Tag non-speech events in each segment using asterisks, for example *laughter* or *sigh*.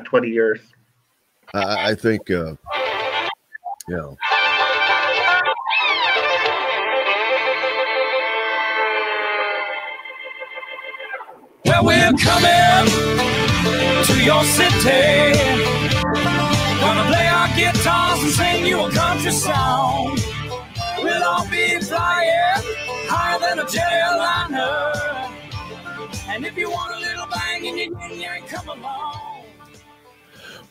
20 years. I, I think, uh, you know. Well, we're coming to your city. Gonna play our guitars and sing you a country song. We'll all be flying higher than a jetliner. And if you want a little bang in your yin yang, come along.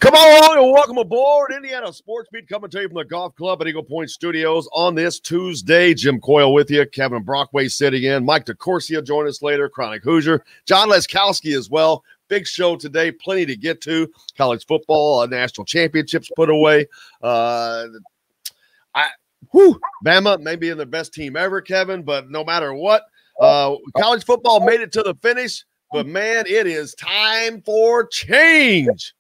Come on and welcome aboard Indiana Sports Beat coming to you from the Golf Club at Eagle Point Studios on this Tuesday. Jim Coyle with you, Kevin Brockway sitting in, Mike DeCourcy join us later, Chronic Hoosier, John Laskowski as well. Big show today, plenty to get to. College football, uh, national championships put away. Uh, I, whew, Bama may be in the best team ever, Kevin, but no matter what, uh, college football made it to the finish. But man, it is time for change.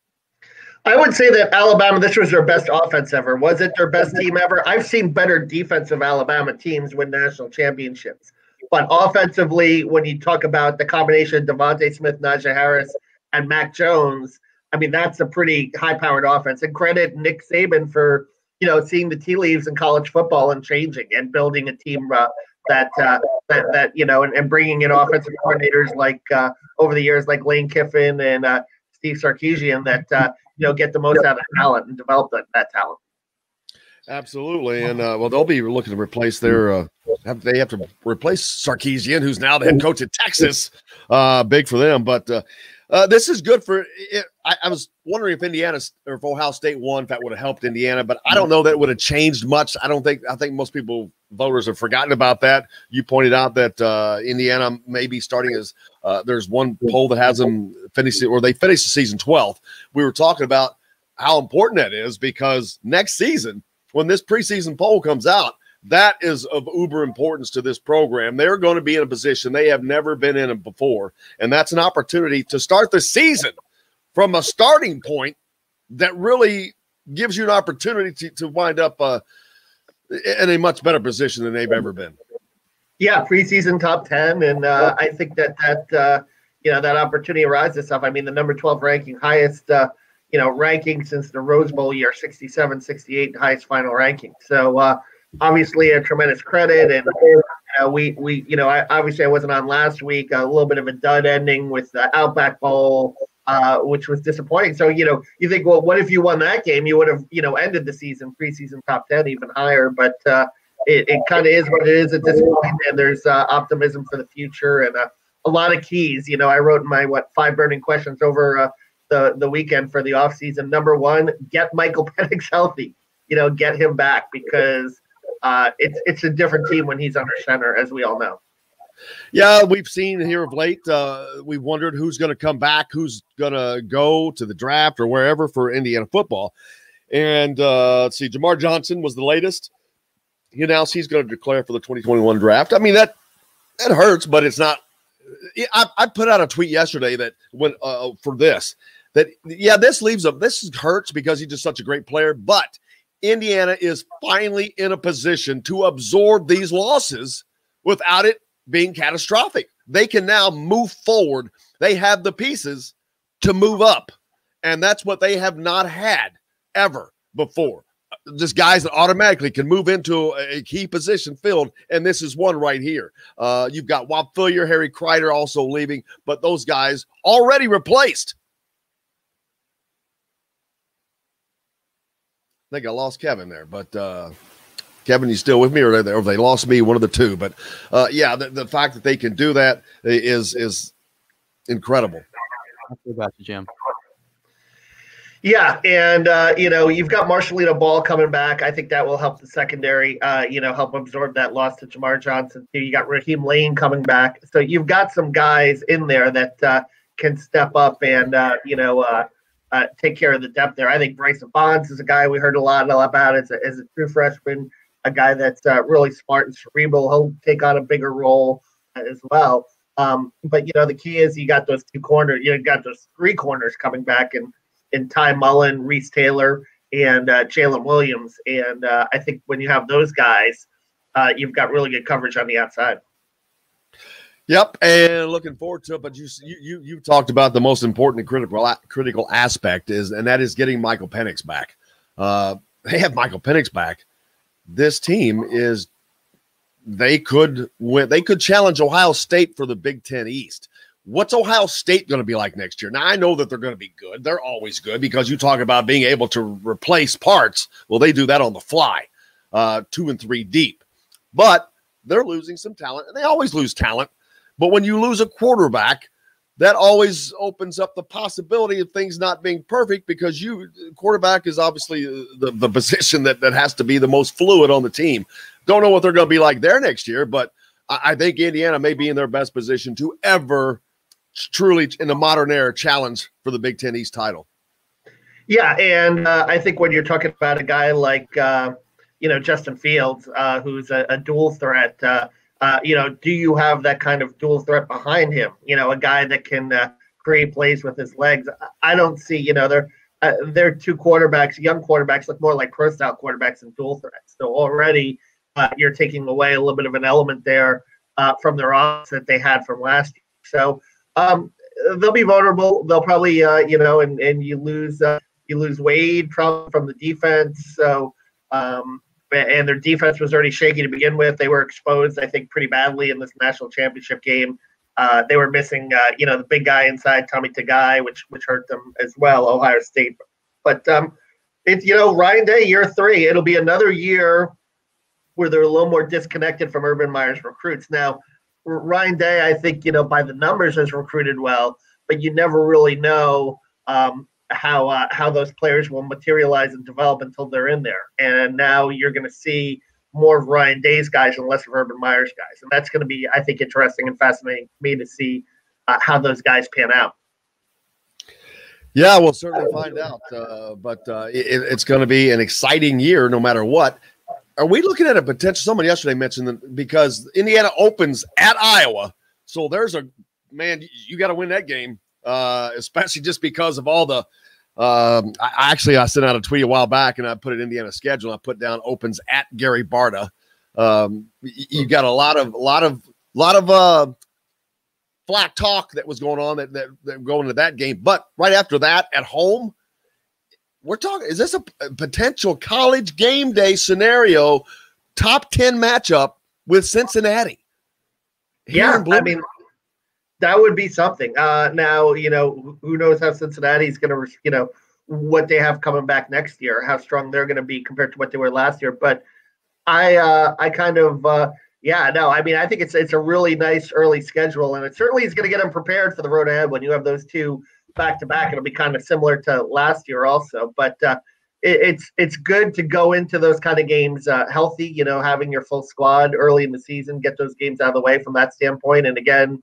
I would say that Alabama, this was their best offense ever. Was it their best team ever? I've seen better defensive Alabama teams win national championships. But offensively, when you talk about the combination of DeVonta Smith, Najee Harris, and Mac Jones, I mean, that's a pretty high powered offense. And credit Nick Saban for, you know, seeing the tea leaves in college football and changing and building a team uh, that, uh, that, that, you know, and, and bringing in offensive coordinators like uh, over the years, like Lane Kiffin and uh, Steve Sarkisian that, uh, you know, get the most out of talent and develop that, that talent. Absolutely, and uh, well, they'll be looking to replace their. Uh, have, they have to replace Sarkisian, who's now the head coach at Texas. Uh, big for them, but uh, uh, this is good for. It, I, I, was wondering if Indiana or if Ohio State won, if that would have helped Indiana, but I don't know that would have changed much. I don't think. I think most people voters have forgotten about that. You pointed out that uh, Indiana may be starting as uh, there's one poll that has them finish or they finished the season 12th. We were talking about how important that is because next season when this preseason poll comes out, that is of uber importance to this program. They're going to be in a position they have never been in before, and that's an opportunity to start the season from a starting point that really gives you an opportunity to, to wind up uh, in a much better position than they've ever been. Yeah, preseason top ten, and uh, I think that that uh, you know that opportunity arises itself. I mean, the number twelve ranking, highest uh, you know, ranking since the Rose Bowl year, 67, 68, highest final ranking. So uh, obviously a tremendous credit. And uh, we, we, you know, I, obviously I wasn't on last week, a little bit of a dud ending with the Outback Bowl, uh, which was disappointing. So, you know, you think, well, what if you won that game? You would have, you know, ended the season preseason top 10 even higher. But uh, it, it kind of is what it is at this point, and there's uh, optimism for the future and uh, a lot of keys. You know, I wrote my what five burning questions over uh, the the weekend for the offseason. Number one, get Michael *laughs* Penix healthy. You know, get him back because uh, it's it's a different team when he's under center, as we all know. Yeah, we've seen here of late. Uh, we wondered who's going to come back, who's going to go to the draft or wherever for Indiana football. And uh, let's see, Jamar Johnson was the latest. He announced he's going to declare for the 2021 draft. I mean that that hurts, but it's not. I, I put out a tweet yesterday that when uh, for this that yeah, this leaves him. This hurts because he's just such a great player, but Indiana is finally in a position to absorb these losses without it being catastrophic. They can now move forward. They have the pieces to move up. And that's what they have not had ever before. Just guys that automatically can move into a key position filled, and this is one right here. Uh, you've got Whop Philyor, Harry Crider also leaving, but those guys already replaced I think I lost Kevin there, but uh, Kevin, you still with me, or they, or they lost me? One of the two. But uh, yeah, the, the fact that they can do that is is incredible. I feel about you, Jim. Yeah, and uh, you know you've got Marcelino Ball coming back. I think that will help the secondary. Uh, you know, help absorb that loss to Jamar Johnson. You got Raheem Layne coming back, so you've got some guys in there that uh, can step up and uh, you know uh, uh, take care of the depth there. I think Bryson Bonds is a guy we heard a lot about as a, as a true freshman, a guy that's really smart and cerebral. He'll take on a bigger role as well. Um, but you know, the key is you got those two corners. You got those three corners coming back, and in Ty Mullen, Reese Taylor, and uh, Jalen Williams. And uh, I think when you have those guys, uh, you've got really good coverage on the outside. Yep, and looking forward to it. But you you you, you talked about the most important critical critical aspect is, and that is getting Michael Penix back. Uh, they have Michael Penix back. This team is they could win. They could challenge Ohio State for the Big Ten East. What's Ohio State going to be like next year? Now I know that they're going to be good. They're always good because you talk about being able to replace parts. Well, they do that on the fly, uh, two and three deep. But they're losing some talent, and they always lose talent. But when you lose a quarterback, that always opens up the possibility of things not being perfect because you quarterback is obviously the, the *laughs* position that, that has to be the most fluid on the team. Don't know what they're going to be like there next year, but I, I think Indiana may be in their best position to ever truly in the modern era challenge for the Big Ten East title. Yeah, and uh, I think when you're talking about a guy like uh, you know Justin Fields, uh, who's a, a, dual threat, uh, uh, you know, do you have that kind of dual threat behind him? You know, a guy that can uh, create plays with his legs. I don't see. You know, they're they're two quarterbacks, young quarterbacks, look more like pro style quarterbacks and dual threats. So already you're taking away a little bit of an element there from their offense that they had from last year. So um, they'll be vulnerable. They'll probably, uh, you know, and and you lose uh, you lose Wade probably from the defense. So um, and their defense was already shaky to begin with. They were exposed, I think, pretty badly in this national championship game. Uh, they were missing, uh, you know, the big guy inside Tommy Togiai, which which hurt them as well. Ohio State, but um, it's you know Ryan Day year three. It'll be another year where they're a little more disconnected from Urban Meyer's recruits. Now Ryan Day, I think you know by the numbers has recruited well, but you never really know um, how uh, how those players will materialize and develop until they're in there. And now you're going to see more of Ryan Day's guys and less of Urban Meyer's guys, and that's going to be, I think, interesting and fascinating for me to see uh, how those guys pan out. Yeah, we'll certainly find out. Uh, but uh, it, it's going to be an exciting year, no matter what. Are we looking at a potential? Someone yesterday mentioned that because Indiana opens at Iowa, so there's a man. You got to win that game, uh, especially just because of all the. Um, I, actually, I sent out a tweet a while back, and I put it Indiana schedule. I put down opens at Gary Barta. Um, you got a lot of, a lot of, a lot of uh, flat talk that was going on that, that, that going into that game. But right after that, at home, we're talking is this a, potential college game day scenario top 10 matchup with cincinnati? Yeah i mean that would be something. Uh now you know who knows how cincinnati's gonna you know what they have coming back next year how strong they're gonna be compared to what they were last year but i uh i kind of uh yeah no i mean i think it's it's a really nice early schedule and it certainly is going to get them prepared for the road ahead when you have those two back to back. It'll be kind of similar to last year also, but uh, it, it's it's good to go into those kind of games uh, healthy. You know, having your full squad early in the season, get those games out of the way from that standpoint. And again,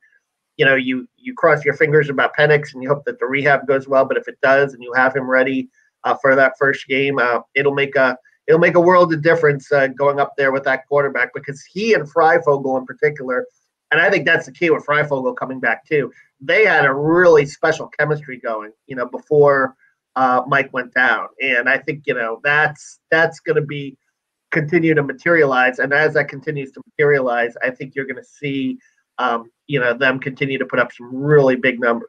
you know, you you cross your fingers about Penix and you hope that the rehab goes well. But if it does, and you have him ready uh, for that first game, uh, it'll make a it'll make a world of difference uh, going up there with that quarterback because he and Fryfogle in particular. And I think that's the key with Fryfogle coming back too they had a really special chemistry going, you know, before uh, Mike went down, and I think you know that's that's going to be continue to materialize, and as that continues to materialize, I think you're going to see, um, you know, them continue to put up some really big numbers.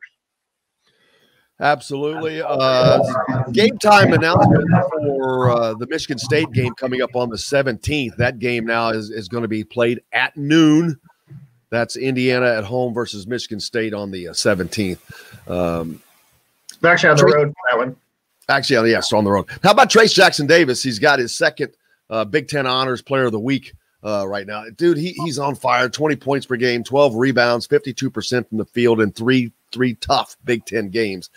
Absolutely. Uh, game time announcement for uh, the Michigan State game coming up on the 17th. That game now is, is going to be played at noon that's Indiana at home versus Michigan State on the uh, 17th. Um, actually on the road for that one. Actually, yes, on the road. How about Trayce Jackson-Davis? He's got his second uh, Big Ten Honors Player of the Week uh, right now. Dude, he, he's on fire. 20 points per game, 12 rebounds, 52% from the field, in three three tough Big Ten games.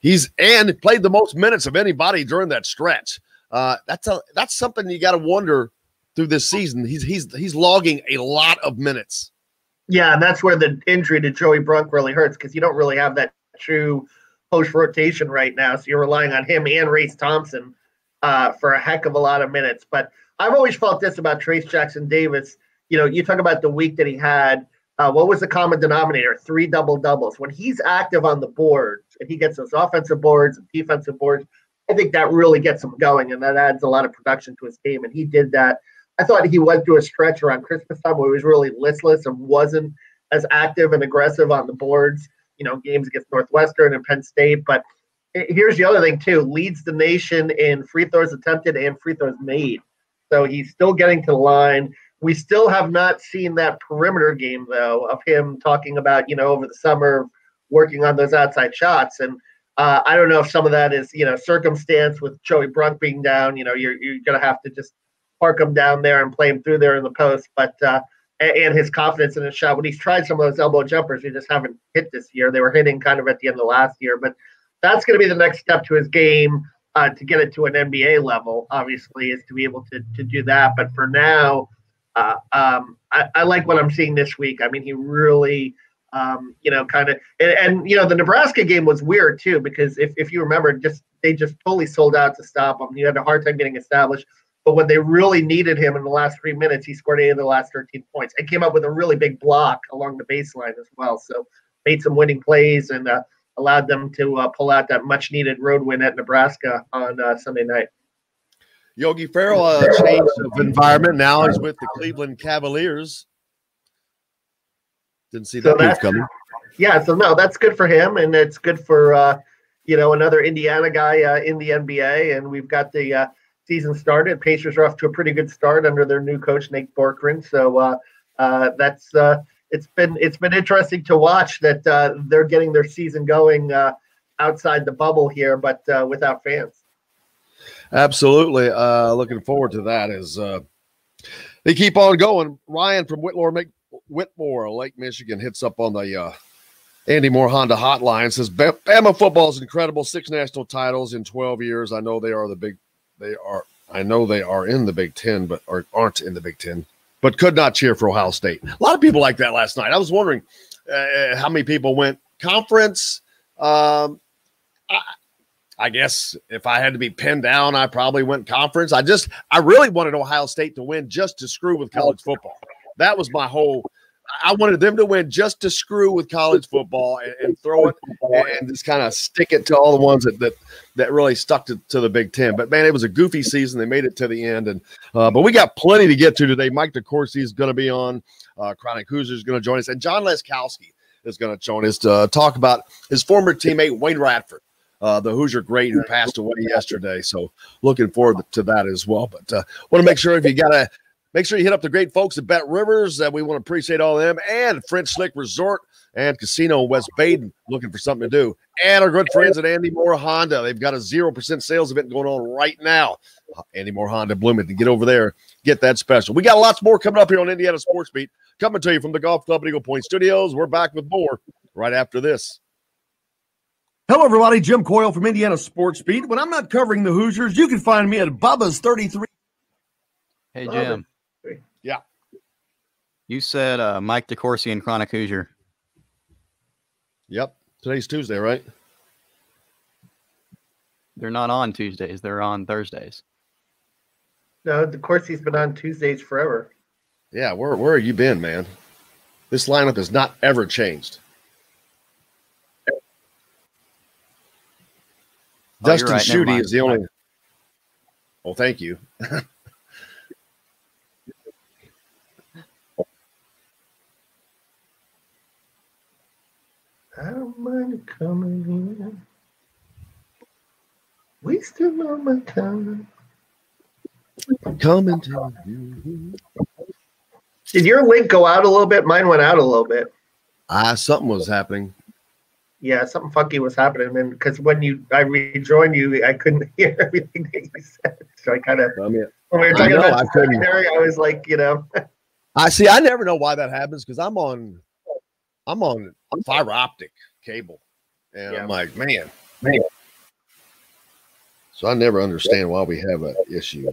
He's and played the most minutes of anybody during that stretch. Uh, that's a that's something you got to wonder through this season. He's he's he's logging a lot of minutes. Yeah, and that's where the injury to Joey Brunk really hurts because you don't really have that true post rotation right now. So you're relying on him and Race Thompson uh, for a heck of a lot of minutes. But I've always felt this about Trayce Jackson-Davis. You know, you talk about the week that he had. Uh, what was the common denominator? Three double doubles. When he's active on the boards and he gets those offensive boards and defensive boards, I think that really gets him going and that adds a lot of production to his game. And he did that I thought he went through a stretch around Christmas time where he was really listless and wasn't as active and aggressive on the boards. You know, games against Northwestern and Penn State. But here's the other thing too: leads the nation in free throws attempted and free throws made. So he's still getting to the line. We still have not seen that perimeter game though of him talking about you know over the summer working on those outside shots and. Uh, I don't know if some of that is, you know, circumstance with Joey Brunk being down. You know, you're you're gonna have to just park him down there and play him through there in the post. But uh, and his confidence in his shot when he's tried some of those elbow jumpers, he just haven't hit this year. They were hitting kind of at the end of last year, but that's going to be the next step to his game uh, to get it to an NBA level. Obviously, is to be able to to do that. But for now, uh, um, I, I like what I'm seeing this week. I mean, he really um, you know, kind of, and, and, you know, the Nebraska game was weird too because if, if you remember, just they just totally sold out to stop him. He had a hard time getting established, but when they really needed him in the last three minutes, he scored eight of the last 13 points and came up with a really big block along the baseline as well. So made some winning plays and uh, allowed them to uh, pull out that much needed road win at Nebraska on uh, Sunday night. Yogi Ferrell uh, changed of environment. Now he's with the Cleveland Cavaliers. Didn't see that so move coming. Yeah, so no, that's good for him, and it's good for uh, you know another Indiana guy uh, in the NBA. And we've got the uh, season started. Pacers are off to a pretty good start under their new coach Nate Bjorkgren. So uh, uh, that's uh, it's been it's been interesting to watch that uh, they're getting their season going uh, outside the bubble here, but without fans. Absolutely, looking forward to that. As uh, they keep on going, Ryan from Whitmore Whitmore, Lake Michigan, hits up on the Andy Moore Honda hotline. Says Bama football is incredible. Six national titles in 12 years. I know they are the big. They are. I know they are in the Big Ten, but or aren't in the Big Ten. But could not cheer for Ohio State. A lot of people like that last night. I was wondering uh, how many people went conference. Um, I, I guess if I had to be pinned down, I probably went conference. I just, I really wanted Ohio State to win just to screw with college football. That was my whole. I wanted them to win just to screw with college football and, and throw it and just kind of stick it to all the ones that that, that really stuck to, to the Big Ten. But man, it was a goofy season. They made it to the end, and uh, but we got plenty to get to today. Mike DeCourcy is going to be on. Uh, Chronic Hoosier is going to join us, and John Laskowski is going to join us to talk about his former teammate Wayne Radford. Uh, the Hoosier great who passed away yesterday. So looking forward to that as well. But uh, want to make sure if you got a Make sure you hit up the great folks at Bet Rivers. Uh, we want to appreciate all of them and French Lick Resort and Casino in West Baden looking for something to do. And our good friends at Andy Moore Honda. They've got a 0% sales event going on right now. Uh, Andy Moore Honda Bloomington. Get over there, get that special. We got lots more coming up here on Indiana Sports Beat. Coming to you from the Golf Club at Eagle Point Studios. We're back with more right after this. Hello, everybody. Jim Coyle from Indiana Sports Beat. When I'm not covering the Hoosiers, you can find me at Bubba's 33. Hey, Jim. Yeah. You said uh, Mike DeCourcy and Chronic Hoosier. Yep. Today's Tuesday, right? They're not on Tuesdays. They're on Thursdays. No, DeCourcy's been on Tuesdays forever. Yeah, where where have you been, man? This lineup has not ever changed. Oh, Dustin right, Schutte is the only. Well, thank you. *laughs* I don't mind coming in. Wasting all my time. Coming to you. Did your link go out a little bit? Mine went out a little bit. Ah, uh, something was happening. Yeah, something funky was happening, and because when you I rejoined you, I couldn't *laughs* hear everything that you said. So I kind of when we were talking I know, about secondary, I, I was like, you know. *laughs* I see. I never know why that happens because I'm on, I'm on fiber optic cable. And yeah. I'm like, man, man. So I never understand why we have an issue.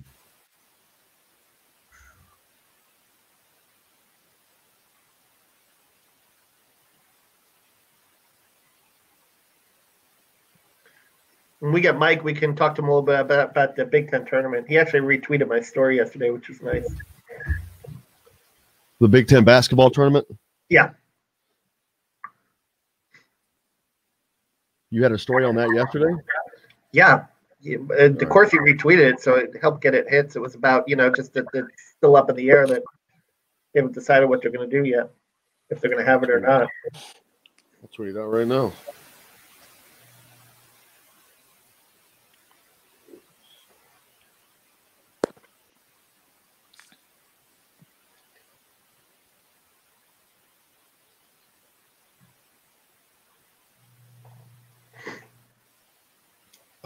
When we get Mike, we can talk to him a little bit about, about the Big Ten tournament. He actually retweeted my story yesterday, which was nice. The Big Ten basketball tournament? Yeah. You had a story on that yesterday? Yeah. Uh, DeCourcy retweeted it, so it helped get it hits. It was about, you know, just that it's still up in the air that they haven't decided what they're going to do yet. if they're going to have it or not. Let's read it out right now.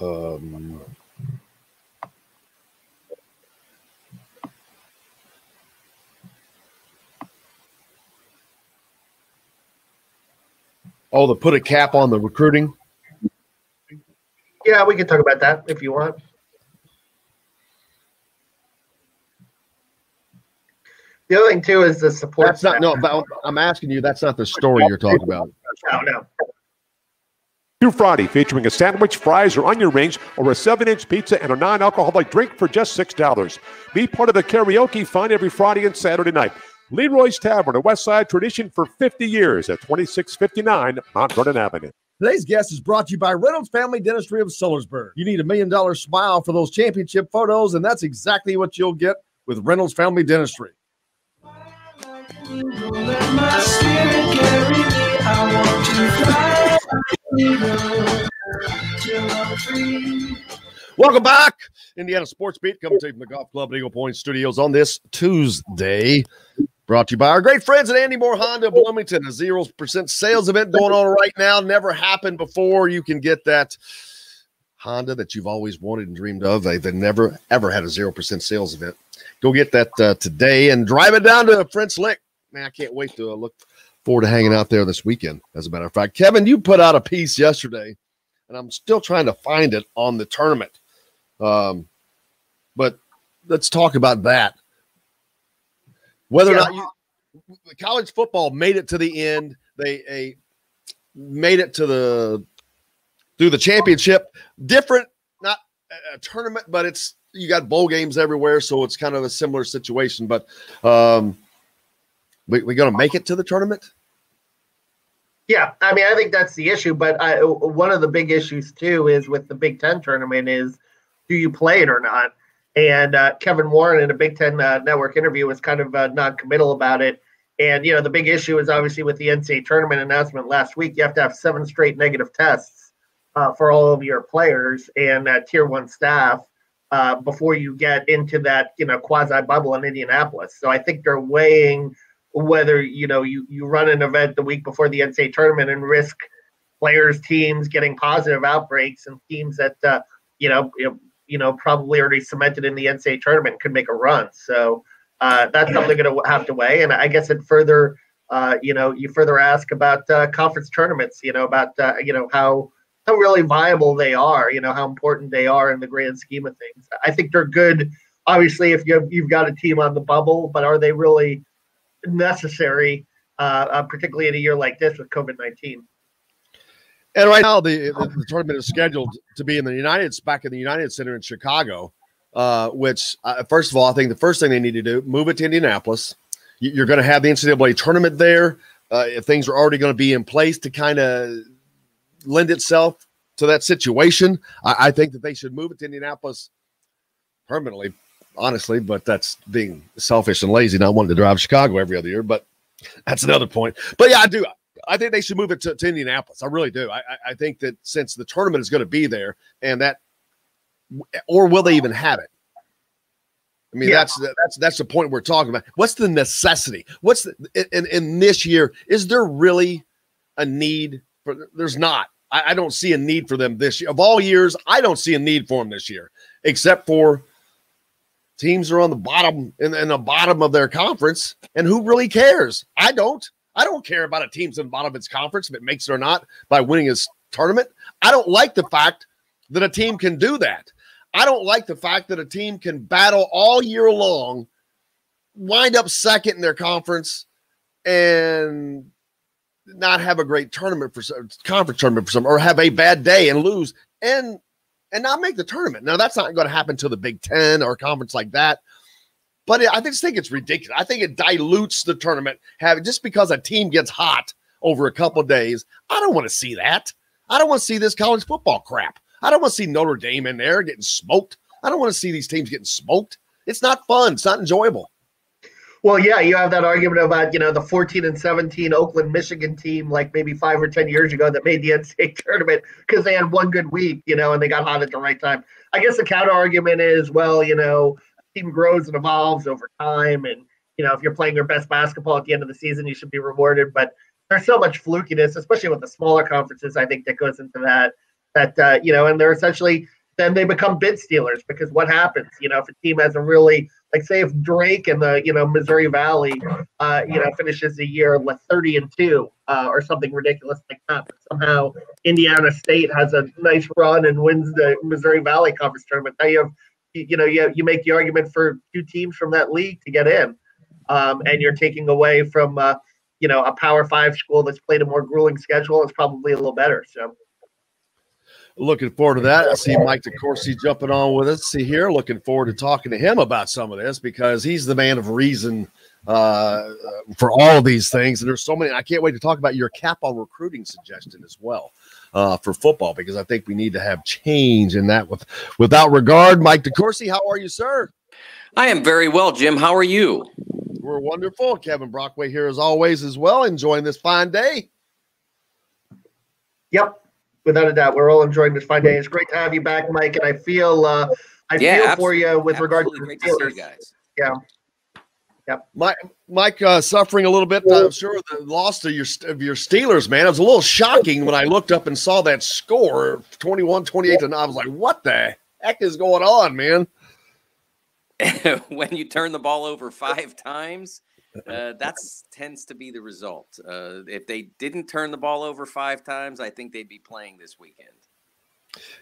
Um, oh, the put a cap on the recruiting. Yeah, we can talk about that if you want. The other thing too is the support. That's not staff. no. I'm asking you. That's not the story you're talking about. No, no. New Friday featuring a sandwich, fries, or onion rings, or a 7 inch pizza and a non alcoholic drink for just $6. Be part of the karaoke fun every Friday and Saturday night. Leroy's Tavern, a West Side tradition for 50 years at 2659 Mount Vernon Avenue. Today's guest is brought to you by Reynolds Family Dentistry of Sellersburg. You need a million dollar smile for those championship photos, and that's exactly what you'll get with Reynolds Family Dentistry. Welcome back, Indiana Sports Beat, coming to you from the Golf Club at Eagle Point Studios on this Tuesday. Brought to you by our great friends at Andy Moore Honda Bloomington. A zero percent sales event going on right now. Never happened before. You can get that Honda that you've always wanted and dreamed of. They've never ever had a zero percent sales event. Go get that uh, today and drive it down to French Lick. Man, I can't wait to uh, look forward to hanging out there this weekend. As a matter of fact, Kevin, you put out a piece yesterday, and I'm still trying to find it on the tournament. Um, but let's talk about that. Whether or not you college football made it to the end, they a made it to the through the championship. Different, not a, a tournament, but it's you got bowl games everywhere, so it's kind of a similar situation. But um, we we gonna make it to the tournament? Yeah, I mean, I think that's the issue. But I, one of the big issues too is with the Big Ten tournament is do you play it or not? And uh, Kevin Warren in a Big Ten uh, Network interview was kind of uh, non-committal about it. And you know, the big issue is obviously with the NCAA tournament announcement last week. You have to have seven straight negative tests uh, for all of your players and tier one staff uh, before you get into that you know quasi bubble in Indianapolis. So I think they're weighing whether you know you you run an event the week before the NCAA tournament and risk players, teams getting positive outbreaks, and teams that uh, you know you know, probably already cemented in the NCAA tournament could make a run. So uh, that's something going to have to weigh. And I guess it further, uh, you know, you further ask about uh, conference tournaments. You know about uh, you know how how really viable they are. You know how important they are in the grand scheme of things. I think they're good. Obviously, if you have, you've got a team on the bubble, but are they really necessary, uh, uh, particularly in a year like this with COVID nineteen? And right now, the, the, the tournament is scheduled to be in the United back in the United Center in Chicago. Uh, which, uh, first of all, I think the first thing they need to do move it to Indianapolis. You, you're going to have the NCAA tournament there. Uh, if things are already going to be in place to kind of lend itself to that situation, I, I think that they should move it to Indianapolis permanently. Honestly, but that's being selfish and lazy, not wanting to drive Chicago every other year. But that's another point. But yeah, I do. I think they should move it to, to Indianapolis. I really do. I, I- think that since the tournament is going to be there, and that, or will they even have it? I mean, Yeah. that's that's that's the point we're talking about. What's the necessity? What's the in, in this year? Is there really a need for? There's not. I, I don't see a need for them this year. Of all years, I don't see a need for them this year, except for teams are on the bottom in, in the bottom of their conference, and who really cares? I don't. I don't care about a team's in the bottom of its conference if it makes it or not by winning its tournament. I don't like the fact that a team can do that. I don't like the fact that a team can battle all year long, wind up second in their conference, and not have a great tournament for some conference tournament for some, or have a bad day and lose and and not make the tournament. Now that's not going to happen to the Big Ten or a conference like that. But I just think it's ridiculous. I think it dilutes the tournament. Having just because a team gets hot over a couple days, I don't want to see that. I don't want to see this college football crap. I don't want to see Notre Dame in there getting smoked. I don't want to see these teams getting smoked. It's not fun. It's not enjoyable. Well, yeah, you have that argument about you know the 14 and 17 Oakland, Michigan team, like maybe five or 10 years ago, that made the *laughs* NCAA tournament because they had one good week, you know, and they got hot at the right time. I guess the counter argument is, well, you know, a team grows and evolves over time, and you know, if you're playing your best basketball at the end of the season, you should be rewarded. But there's so much flukiness, especially with the smaller conferences. I think that goes into that. That uh, you know, and they're essentially then they become bid stealers because what happens? You know, if a team has a really like say if Drake and the you know Missouri Valley, uh, you know, finishes the year like thirty and two uh, or something ridiculous like that, but somehow Indiana State has a nice run and wins the Missouri Valley Conference tournament. Now you have, you know, you you make the argument for two teams from that league to get in, um, and you're taking away from uh, you know a Power Five school that's played a more grueling schedule. It's probably a little better. So looking forward to that. I see Mike DeCourcy jumping on with us. See here, looking forward to talking to him about some of this because he's the man of reason uh, for all of these things. And there's so many. I can't wait to talk about your cap on recruiting suggestion as well uh, for football because I think we need to have change in that. With without regard, Mike DeCourcy, how are you, sir? I am very well, Jim. How are you? We're wonderful. Kevin Brockway here as always as well, enjoying this fine day. Yep, without a doubt, we're all enjoying this fine day. It's great to have you back, Mike. And I feel uh, I Yeah, feel for you with regard to the great to see you Steelers. guys. Yeah. Mike, Mike, uh, suffering a little bit. I'm sure the loss to your of your Steelers, man. It was a little shocking when I looked up and saw that score, 21-28 to nine. I was like, "What the heck is going on, man?" *laughs* when you turn the ball over five *laughs* times, uh, that's tends to be the result. Uh, if they didn't turn the ball over five times, I think they'd be playing this weekend.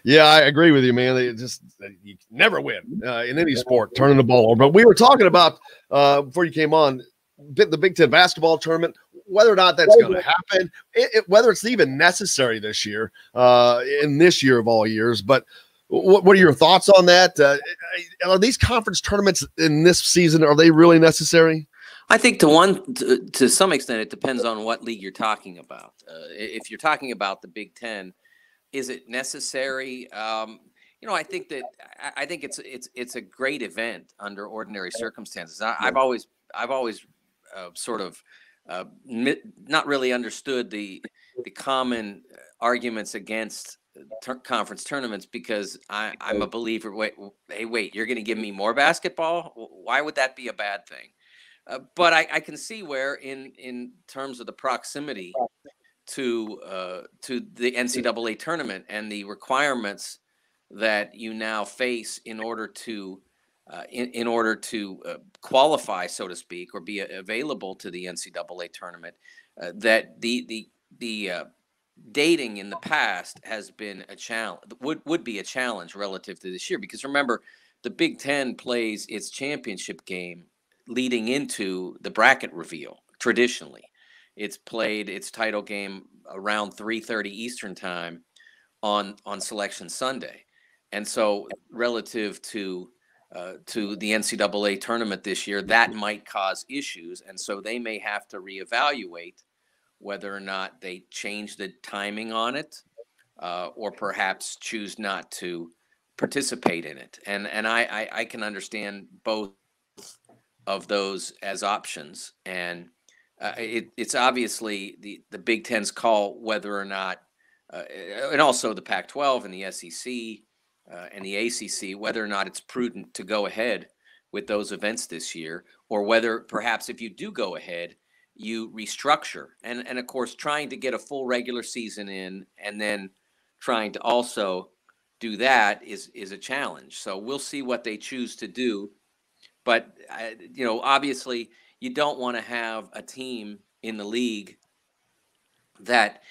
Yeah, I agree with you, man. They just you never win uh, in any sport turning the ball over. But we were talking about uh, before you came on the Big Ten basketball tournament, whether or not that's going to happen, it, it- whether it's even necessary this year, uh, in this year of all years. But what, what are your thoughts on that? Uh, are these conference tournaments in this season are they really necessary? I think to one to, to some extent it depends on what league you're talking about. Uh, if you're talking about the Big Ten, is it necessary? Um, you know, I think that I, I think it's it's it's a great event under ordinary circumstances. I, I've always I've always uh, sort of uh, not really understood the the common arguments against conference tournaments because I, I'm a believer. Wait, hey, wait, you're going to give me more basketball? Why would that be a bad thing? Uh, but I, I can see where, in in terms of the proximity to uh, to the NCAA tournament and the requirements that you now face in order to uh, in, in order to uh, qualify, so to speak, or be available to the NCAA tournament, uh, that the the the uh, dating in the past has been a challenge would would be a challenge relative to this year. Because remember the Big Ten plays its championship game leading into the bracket reveal traditionally. It's played its title game around 3:30 Eastern time on on selection Sunday. And so relative to uh, to the NCAA tournament this year that might cause issues and so they may have to reevaluate whether or not they change the timing on it uh, or perhaps choose not to participate in it. And and I, I I can understand both of those as options. And uh, it, it's obviously the the Big Ten's call whether or not, uh, and also the Pac-12 and the SEC uh, and the ACC whether or not it's prudent to go ahead with those events this year, or whether perhaps if you do go ahead, you restructure and and of course trying to get a full regular season in and then trying to also do that is is a challenge so we'll see what they choose to do but uh, you know obviously you don't want to have a team in the league that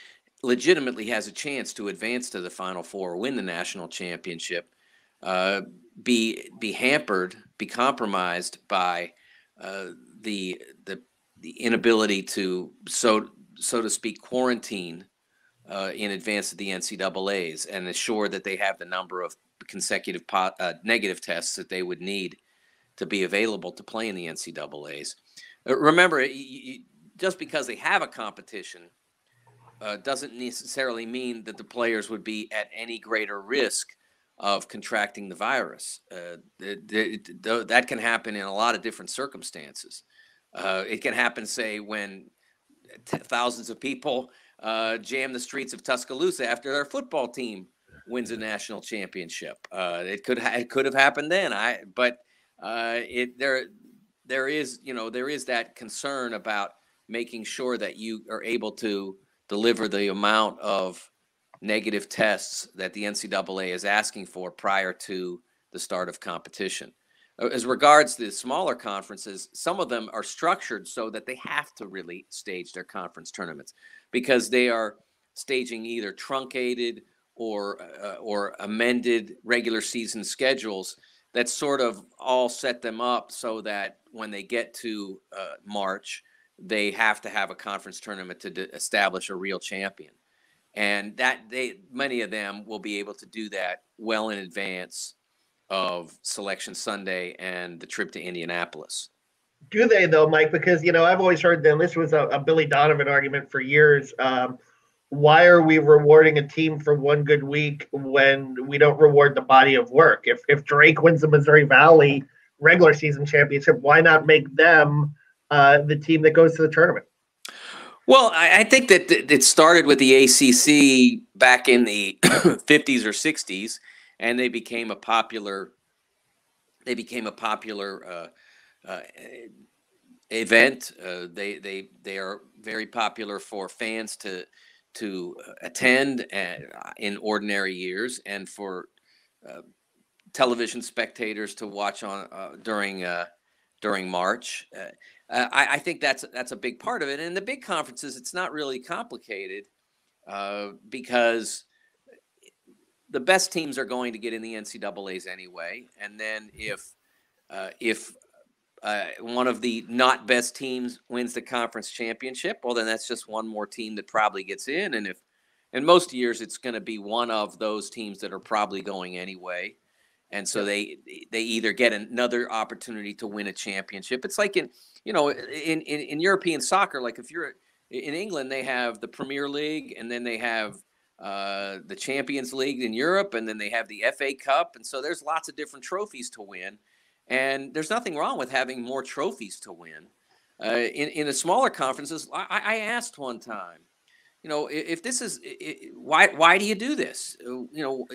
legitimately has a chance to advance to the final four or win the national championship uh, be be hampered be compromised by uh, the the the inability to so so to speak quarantine uh, in advance of the NCAA's and assure that they have the number of consecutive uh, negative tests that they would need to be available to play in the NCAA's. Uh, remember, y- y- just because they have a competition uh, doesn't necessarily mean that the players would be at any greater risk of contracting the virus. Uh, th- th- th- that can happen in a lot of different circumstances. Uh, it can happen, say, when thousands of people uh, jam the streets of Tuscaloosa after their football team wins a national championship. Uh, it could it could have happened then. I but uh, it there there is you know there is that concern about making sure that you are able to deliver the amount of negative tests that the NCAA is asking for prior to the start of competition. Uh, As regards the smaller conferences, some of them are structured so that they have to really stage their conference tournaments because they are staging either truncated or uh, or amended regular season schedules that sort of all set them up so that when they get to uh, March, they have to have a conference tournament to d- establish a real champion, and that they many of them will be able to do that well in advance of Selection Sunday and the trip to Indianapolis. Do they though, Mike? Because you know I've always heard them. This was a, a Billy Donovan argument for years. Um, why are we rewarding a team for one good week when we don't reward the body of work? If if Drake wins the Missouri Valley regular season championship, why not make them uh, the team that goes to the tournament? Well, I, I think that th- it started with the ACC back in the *coughs* 50s or 60s, and they became a popular. They became a popular uh, uh, event. Uh, they they they are very popular for fans to to uh, attend uh, in ordinary years, and for uh, television spectators to watch on uh, during uh, during March. Uh, I, I think that's that's a big part of it. And the big conferences, it's not really complicated uh, because the best teams are going to get in the NCAA's anyway. And then if if uh, one of the not best teams wins the conference championship, well, then that's just one more team that probably gets in. And if in most years it's going to be one of those teams that are probably going anyway and so they they either get another opportunity to win a championship. It's like in you know in in, in European soccer, like if you're in England, they have the Premier League, and then they have uh, the Champions League in Europe, and then they have the FA Cup, and so there's lots of different trophies to win, and there's nothing wrong with having more trophies to win. Uh, in in the smaller conferences, I, I asked one time, you know, if, if this is i- i- why why do you do this? Uh, You know,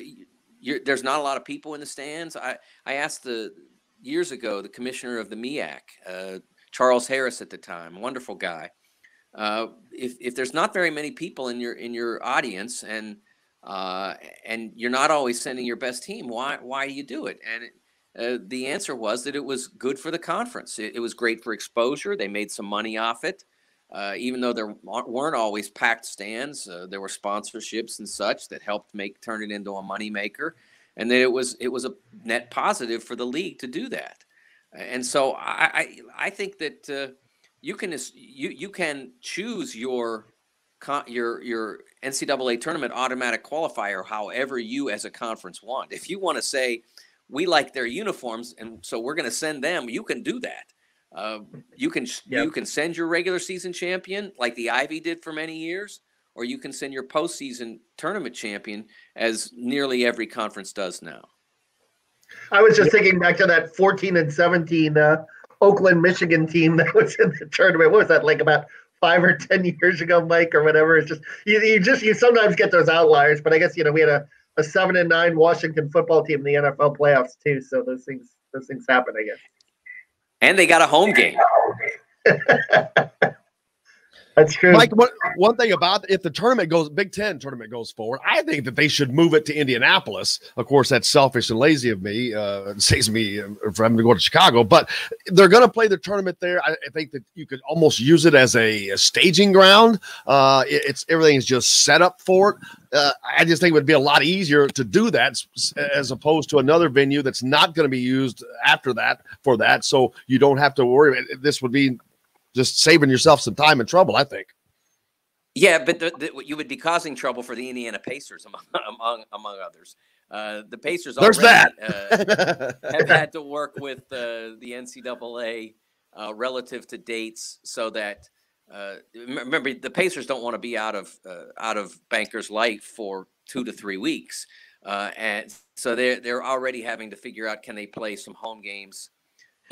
there's not a lot of people in the stands. I, I asked the years ago the commissioner of the MEAC, uh, Charles Harris at the time, wonderful guy. Uh, if, if there's not very many people in your in your audience and uh, and you're not always sending your best team, why why do you do it? And it, uh, the answer was that it was good for the conference. It, it was great for exposure. They made some money off it. Uh, even though there weren't always packed stands, uh, there were sponsorships and such that helped make turn it into a moneymaker, and that it was it was a net positive for the league to do that. And so I I, I think that uh, you can you you can choose your your your NCAA tournament automatic qualifier however you as a conference want. If you want to say we like their uniforms and so we're going to send them, you can do that. Uh, you can Yep. you can send your regular season champion like the Ivy did for many years, or you can send your postseason tournament champion as nearly every conference does now. I was just thinking back to that 14 and 17 uh, Oakland, Michigan team *laughs* that was in the tournament. What was that like about five or 10 *laughs* years ago, Mike, or whatever? It's just you, you just you sometimes get those outliers, but I guess you know we had a, a seven and nine Washington football team in the NFL playoffs too, so those things those things happen, I guess. And they got a home game. *laughs* That's true. Mike, one, one thing about if the tournament goes, Big Ten tournament goes forward, I think that they should move it to Indianapolis. Of course, that's selfish and lazy of me. Uh, *laughs* saves me from for having to go to Chicago, but they're going to play the tournament there. I, I think that you could almost use it as a, a staging ground. Uh, it- it's everything is just set up for it. Uh, I just think it would be a lot easier to do that as opposed to another venue that's not going to be used after that for that. So you don't have to worry. This would be just saving yourself some time and trouble, I think. Yeah, but the, the, you would be causing trouble for the Indiana Pacers among *laughs* among, among others. Uh, the Pacers There's already, Uh, *laughs* have had to work with uh, the NCAA uh, relative to dates so that uh, remember the Pacers don't want to be out of uh, out of Bankers Life for two to three weeks, uh, and so they're they're already having to figure out can they play some home games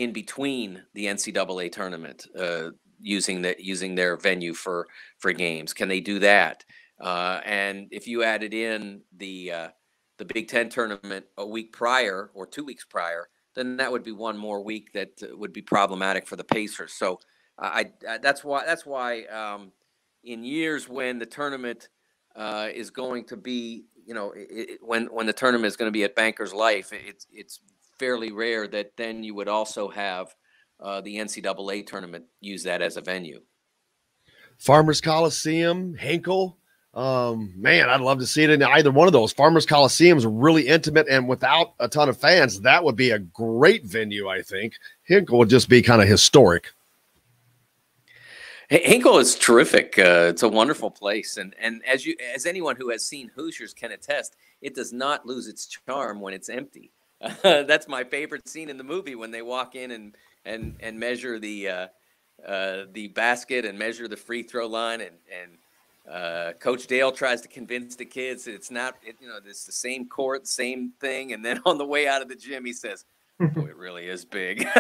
in between the NCAA tournament, uh, using the using their venue for for games? Can they do that? Uh, and if you added in the uh, the Big Ten tournament a week prior or two weeks prior, then that would be one more week that uh, would be problematic for the Pacers. So I, I that's why that's why um, in years when the tournament uh, is going to be, you know, it, when when the tournament is going to be at Bankers Life, it's it's fairly rare that then you would also have uh, the NCAA tournament use that as a venue. Farmers Coliseum, Hinkle. Um, man, I'd love to see it in either one of those. Farmers Coliseums really intimate and without a ton of fans. That would be a great venue, I think. Hinkle would just be kind of historic. Hinkle is terrific. Uh, it's a wonderful place, and and as you as anyone who has seen Hoosiers can attest, it does not lose its charm when it's empty. Uh, *laughs* that's my favorite scene in the movie when they walk in and and and measure the uh, uh the basket and measure the free throw line, and and uh, Coach Dale tries to convince the kids that it's not it, you know it's the same court, same thing, and then *laughs* on the way out of the gym he says. It really is big. *laughs*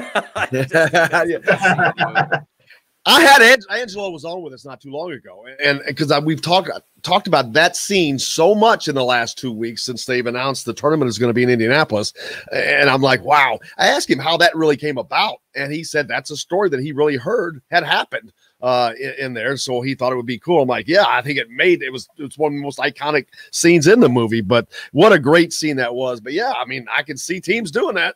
I had Angelo was on with us not too long ago, and because we've talked talked about that scene so much in the last two weeks since they've announced the tournament is going to be in Indianapolis, and I'm like, wow. I asked him how that really came about, and he said that's a story that he really heard had happened uh, in, in, there, so he thought it would be cool. I'm like, yeah, I think it made it was it's one of the most iconic scenes in the movie, but what a great scene that was. But yeah, I mean, I can see teams doing that.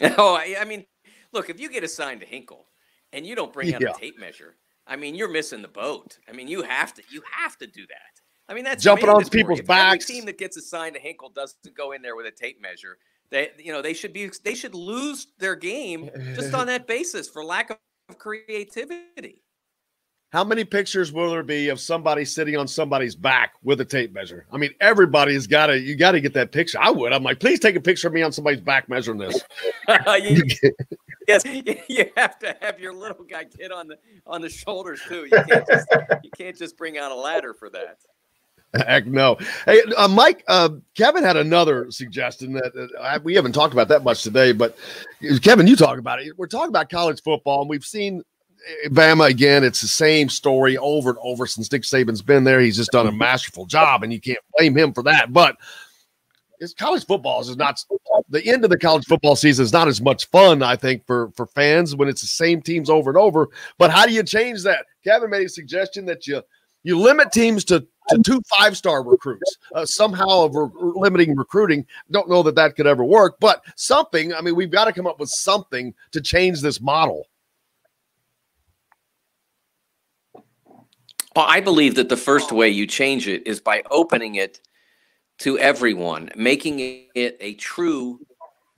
*laughs* Oh, I, I mean, look, if you get assigned to Hinkle and you don't bring out yeah. a tape measure, I mean, you're missing the boat. I mean, you have to you have to do that. I mean, that's jumping on people's if backs. Every team that gets assigned to Hinkle doesn't go in there with a tape measure. They, you know, they should be they should lose their game just on that basis for lack of creativity. How many pictures will there be of somebody sitting on somebody's back with a tape measure? I mean, everybody's got to, you got to get that picture. I would. I'm like, please take a picture of me on somebody's back measuring this. *laughs* *laughs* yes, *laughs* you have to have your little guy get on the on the shoulders too. You can't just, you can't just bring out a ladder for that. Heck no. Hey, uh, Mike, uh, Kevin had another suggestion that uh, we haven't talked about that much today, but Kevin, you talk about it. We're talking about college football, and we've seen Bama again, it's the same story over and over since Nick Saban's been there. He's just done a masterful job, and you can't blame him for that. But it's college football is not the end of the college football season is not as much fun, I think, for for fans when it's the same teams over and over. But how do you change that? Kevin made a suggestion that you you limit teams to to two five star recruits uh, somehow of re- limiting recruiting. Don't know that that could ever work, but something. I mean, we've got to come up with something to change this model. Well, I believe that the first way you change it is by opening it to everyone, making it a true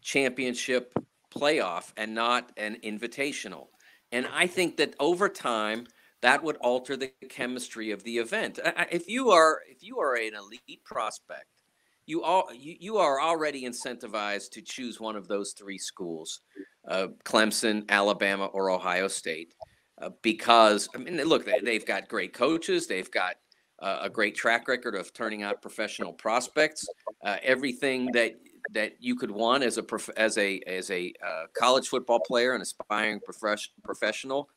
championship playoff and not an invitational. And I think that over time, that would alter the chemistry of the event. If you are if you are an elite prospect, you all you, you are already incentivized to choose one of those three schools, uh, Clemson, Alabama, or Ohio State. Uh, because I mean, look, they, have got great coaches, they've got uh, a great track record of turning out professional prospects. Uh, everything that that you could want as a prof- as a as a uh, college football player and aspiring prof- professional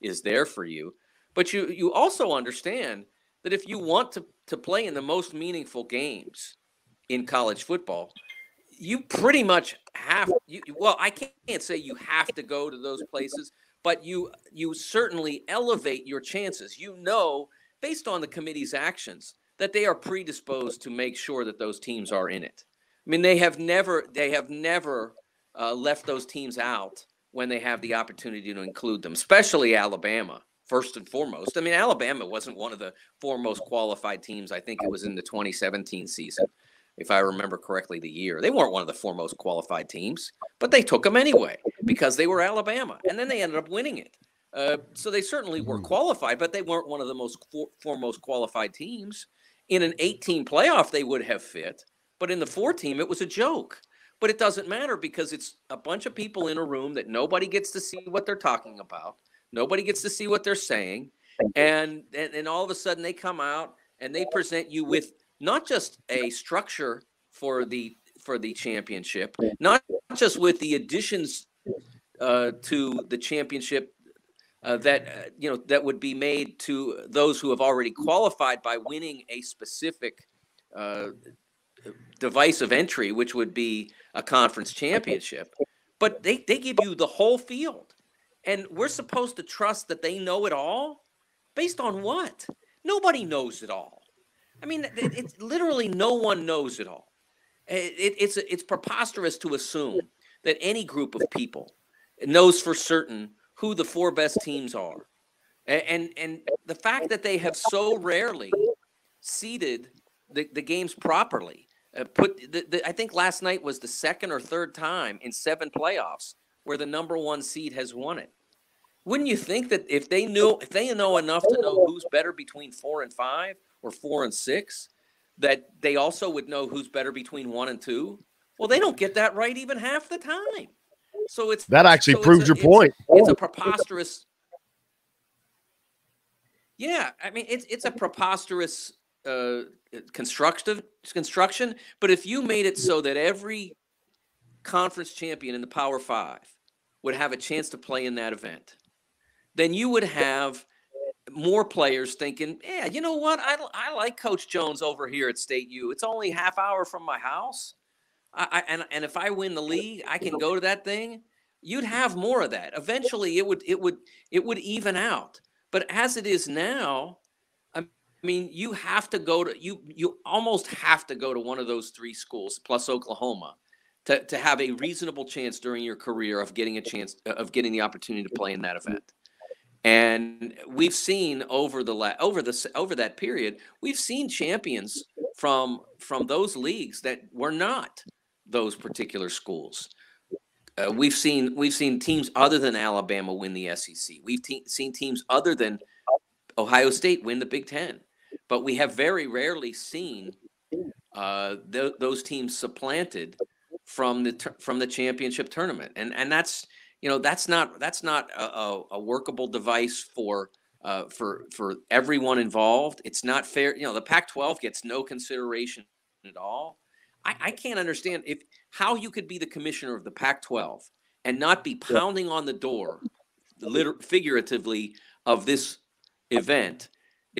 is there for you. But you you also understand that if you want to to play in the most meaningful games in college football, you pretty much have you well i can't say you have to go to those places but you you certainly elevate your chances. You know, based on the committee's actions, that they are predisposed to make sure that those teams are in it. I mean, they have never they have never uh, left those teams out when they have the opportunity to include them, especially Alabama. First and foremost, I mean, Alabama wasn't one of the foremost qualified teams. I think it was in the 2017 season if I remember correctly, the year. They weren't one of the foremost qualified teams, but they took them anyway because they were Alabama, and then they ended up winning it. Uh, so they certainly were hmm. qualified, but they weren't one of the most four, four most qualified teams. In an 18 playoff, they would have fit, but in the four team, it was a joke. But it doesn't matter because it's a bunch of people in a room that nobody gets to see what they're talking about. Nobody gets to see what they're saying. And, and, and all of a sudden they come out and they present you with not just a structure for the for the championship, not just with the additions uh, to the championship uh, that uh, you know that would be made to those who have already qualified by winning a specific uh, device of entry, which would be a conference championship. But they, they give you the whole field. And we're supposed to trust that they know it all? Based on what? Nobody knows it all. I mean, it's literally no one knows it all. It, it, it's, it's preposterous to assume that any group of people knows for certain who the four best teams are. And, and, and the fact that they have so rarely seeded the, the games properly uh, put the, the, I think last night was the second or third time in seven playoffs where the number one seed has won it. Wouldn't you think that if they knew if they know enough to know who's better between four and five or four and six, that they also would know who's better between one and two? Well, they don't get that right even half the time. So it's that actually so proves a, your it's, point. It's a preposterous. Yeah, I mean it's it's a preposterous uh, constructive construction. But if you made it so that every conference champion in the Power Five would have a chance to play in that event, then you would have more players thinking, yeah, you know what? I, I like Coach Jones over here at State U. It's only half hour from my house. I, and, and if I win the league, I can go to that thing. You'd have more of that. Eventually it would it would it would even out. But as it is now, I mean, you have to go to you you almost have to go to one of those three schools plus Oklahoma to, to have a reasonable chance during your career of getting a chance uh, of getting the opportunity to play in that event. And we've seen over the la- over the over that period, we've seen champions from from those leagues that were not those particular schools. Uh, we've seen we've seen teams other than Alabama win the SEC. We've te- seen teams other than Ohio State win the Big Ten but we have very rarely seen uh, th- those teams supplanted from the from the championship tournament, and and that's you know that's not that's not a, a workable device for uh, for for everyone involved. It's not fair. You know, the Pac-12 gets no consideration at all. I, I can't understand if how you could be the commissioner of the Pac-12 and not be pounding on the door, *laughs* liter- figuratively, of this event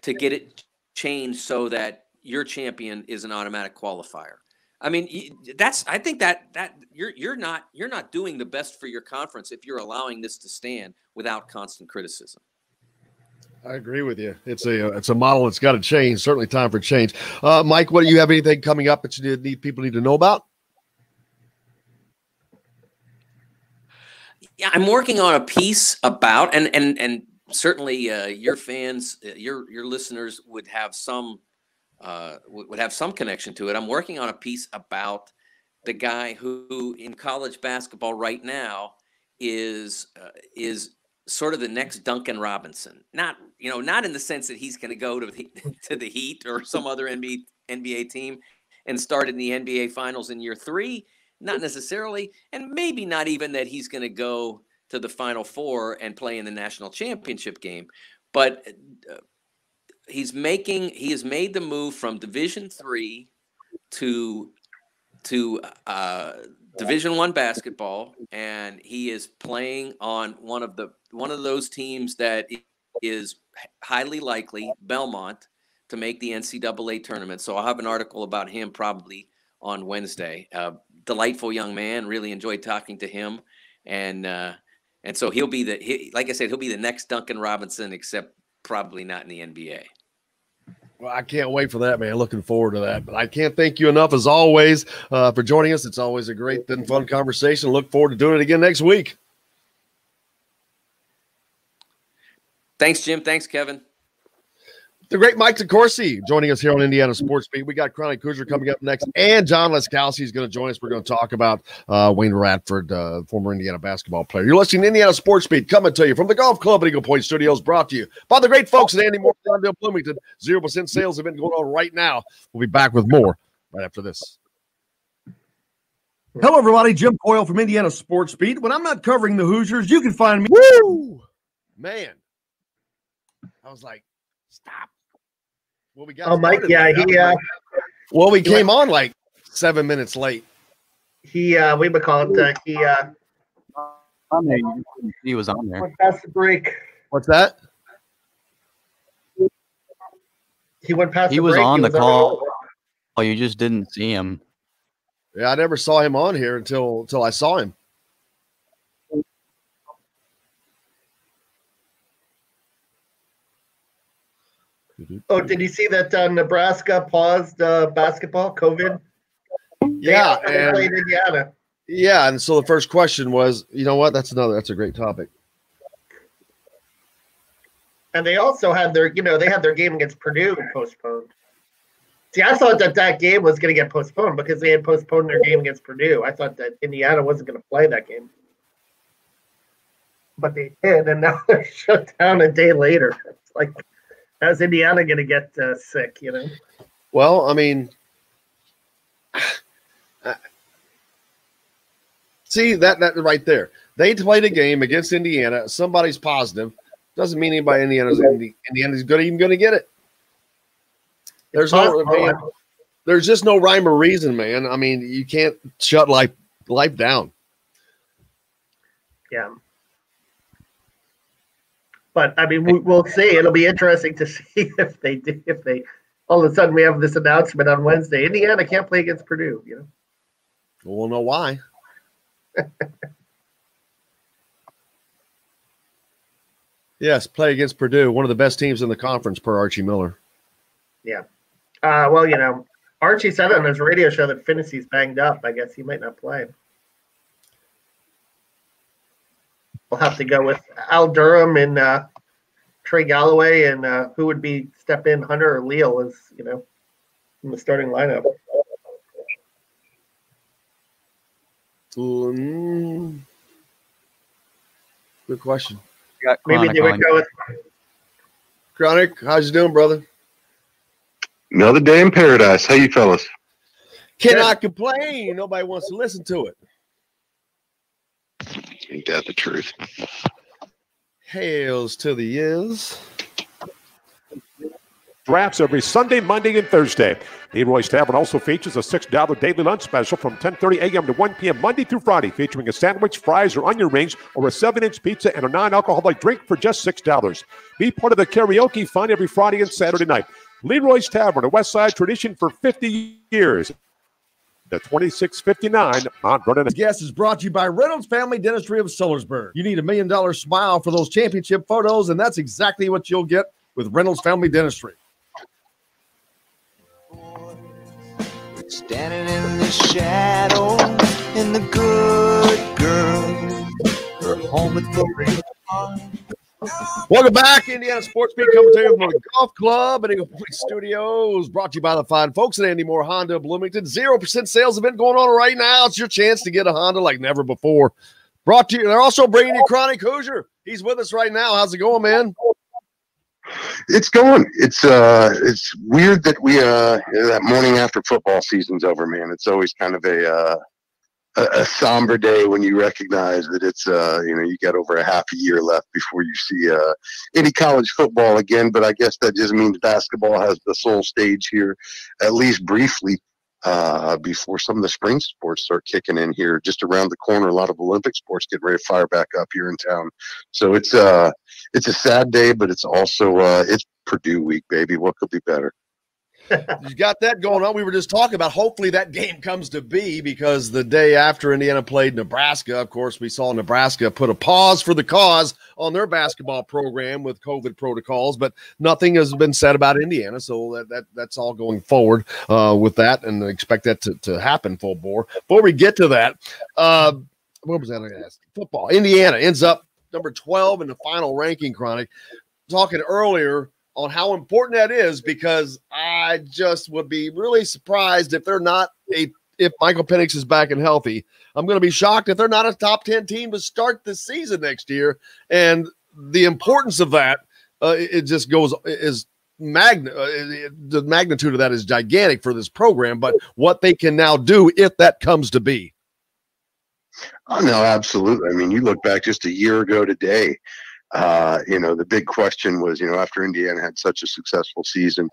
to get it changed so that your champion is an automatic qualifier. I mean, that's I think that that you're you're not you're not doing the best for your conference if you're allowing this to stand without constant criticism. I agree with you. It's a it's a model that's got to change. Certainly, time for change. Uh, Mike, what do you have anything coming up that you need people need to know about? Yeah, I'm working on a piece about and and and certainly uh, your fans, uh, your your listeners would have some uh, would have some connection to it. I'm working on a piece about the guy who, in college basketball right now, is uh, is sort of the next Duncan Robinson. Not you know not in the sense that he's going to go to the, *laughs* to the Heat or some other NBA NBA team and start in the NBA Finals in year three. Not necessarily, and maybe not even that he's going to go to the Final Four and play in the national championship game. But uh, he's making he has made the move from Division three to to uh, Division one basketball, and he is playing on one of the one of those teams that is highly likely Belmont to make the NCAA tournament. So I'll have an article about him probably on Wednesday. Uh, delightful young man. Really enjoyed talking to him, and uh, and so he'll be the he, like I said, he'll be the next Duncan Robinson, except probably not in the NBA. Well, I can't wait for that, man. Looking forward to that. But I can't thank you enough, as always, uh, for joining us. It's always a great and fun conversation. Look forward to doing it again next week. Thanks, Jim. Thanks, Kevin the great Mike DeCourcy joining us here on Indiana Sports Beat. We got Chronic Hoosier coming up next, and John Laskowski is going to join us. We're going to talk about uh, Wayne Radford, uh, former Indiana basketball player. You're listening to Indiana Sports Beat coming to you from the Golf Club at Eagle Point Studios, brought to you by the great folks at Andy Mohr, Glendale, Bloomington. 0% sales event going on right now. We'll be back with more right after this. Hello, everybody. Jim Coyle from Indiana Sports Beat. When I'm not covering the Hoosiers, you can find me. Woo! Man. I was like, stop well, we got. Oh, Mike. Yeah, he. Uh, well, we came on like seven minutes late. He. uh We would call it. Uh, he. uh on there. You didn't see He was on there. Went past the break. What's that? He went past. He the was break. on He the was call. Oh, you just didn't see him. Yeah, I never saw him on here until until I saw him. Oh, did you see that uh, Nebraska paused uh, basketball COVID? Yeah, and played Indiana. yeah, and so the first question was, you know what? That's another. That's a great topic. And they also had their, you know, they had their game against Purdue postponed. See, I thought that that game was going to get postponed because they had postponed their game against Purdue. I thought that Indiana wasn't going to play that game. But they did, and now *laughs* they're shut down a day later. It's like, how's Indiana going to get uh, sick, you know? Well, I mean, see that that right there. They played a game against Indiana. Somebody's positive. Doesn't mean anybody in Indiana's Indi- Indiana's going even going to get it. There's no man, there's just no rhyme or reason, man. I mean, you can't shut life life down. Yeah. But I mean, we, we'll see. It'll be interesting to *laughs* see if they do. If they all of a sudden we have this announcement on Wednesday, Indiana can't play against Purdue. You know, We'll know why. *laughs* yes, play against Purdue, one of the best teams in the conference per Archie Miller. Yeah. Uh, well, you know, Archie said on his radio show that Phinisee's banged up. I guess he might not play. We'll have to go with Al Durham and uh, Trey Galloway, and uh, who would be step in Hunter or Leal as you know in the starting lineup. Mm, good question. Maybe Chronic they would go with Chronic, how's you doing, brother? Another day in paradise. How you fellas? Cannot complain. Nobody wants to listen to it. Ain't that the truth? Hails to the is. Drafts every Sunday, Monday, and Thursday. Leroy's Tavern also features a $6 daily lunch special from 10:30 a.m. to 1 p.m. Monday through Friday, featuring a sandwich, fries, or onion rings, or a 7-inch pizza and a non-alcoholic drink for just $6. Be part of the karaoke fun every Friday and Saturday night. Leroy's Tavern, a West Side tradition for 50 years. The 2659 Mount Vernon. This guest is brought to you by Reynolds Family Dentistry of Sellersburg. You need a million dollar smile for those championship photos, and that's exactly what you'll get with Reynolds Family Dentistry. Standing in the shadow, and the good girl, her home at the Welcome back, Indiana Sports Beat commentator from the Golf Club and Eagle Point Studios. Brought to you by the fine folks at Andy Mohr Honda Bloomington. Zero percent sales event going on right now. It's your chance to get a Honda like never before. Brought to you. They're also bringing you Chronic Hoosier. He's with us right now. How's it going, man? It's going. It's uh, it's weird that we uh, that morning after football season's over, man. It's always kind of a uh, a, a somber day when you recognize that it's uh, you know, you got over a half a year left before you see uh, any college football again. But I guess that just means basketball has the sole stage here, at least briefly. Uh, before some of the spring sports start kicking in here, just around the corner, a lot of Olympic sports get ready to fire back up here in town. So it's uh, it's a sad day, but it's also uh, it's Purdue week, baby. What could be better? You got that going on. We were just talking about hopefully that game comes to be because the day after Indiana played Nebraska, of course, we saw Nebraska put a pause for the cause on their basketball program with COVID protocols, but nothing has been said about Indiana. So that, that that's all going forward uh, with that and expect that to, to happen full bore. Before we get to that, uh, what was that I asked? Football. Indiana ends up number 12 in the final ranking chronic. Talking earlier on how important that is because I just would be really surprised if they're not a if Michael Penix is back and healthy. I'm going to be shocked if they're not a top 10 team to start the season next year. And the importance of that, uh, it just goes is magna uh, the magnitude of that is gigantic for this program, but what they can now do if that comes to be. Oh no, absolutely. I mean, you look back just a year ago today. Uh, you know, the big question was, you know, after Indiana had such a successful season,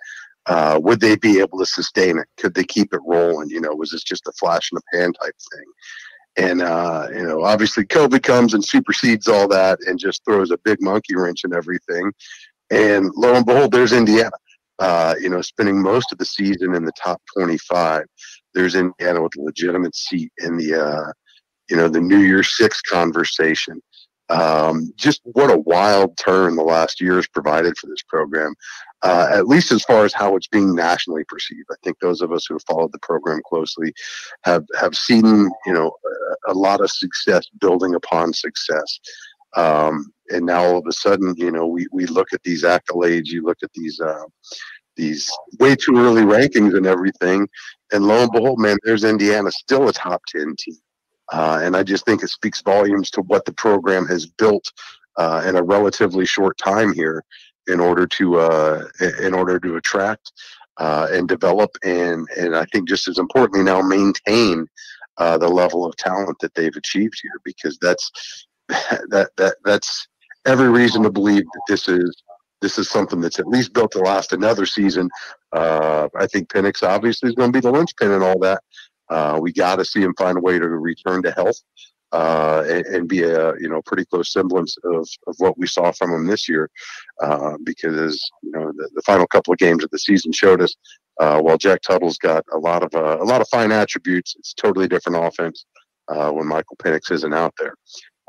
uh, would they be able to sustain it? Could they keep it rolling? You know, was this just a flash in the pan type thing? And uh, you know, obviously, COVID comes and supersedes all that, and just throws a big monkey wrench in everything. And lo and behold, there's Indiana. Uh, you know, spending most of the season in the top 25. There's Indiana with a legitimate seat in the, uh, you know, the New Year Six conversation. Um, just what a wild turn the last year has provided for this program, uh, at least as far as how it's being nationally perceived. I think those of us who have followed the program closely have have seen, you know, a, lot of success building upon success. Um, and now all of a sudden, you know, we, we look at these accolades, you look at these uh, these way too early rankings and everything, and lo and behold, man, there's Indiana still a top ten team, uh, and I just think it speaks volumes to what the program has built uh, in a relatively short time here, in order to uh, in order to attract uh, and develop, and and I think just as importantly now maintain. Uh, the level of talent that they've achieved here, because that's *laughs* that that that's every reason to believe that this is this is something that's at least built to last another season. Uh, I think Penix obviously is going to be the linchpin and all that. Uh, we got to see him find a way to return to health uh, and, and, be a you know pretty close semblance of, of what we saw from him this year, uh, because you know the, the, final couple of games of the season showed us. Uh, while Jack Tuttle's got a lot of uh, a lot of fine attributes, it's totally different offense when Michael Penix isn't out there.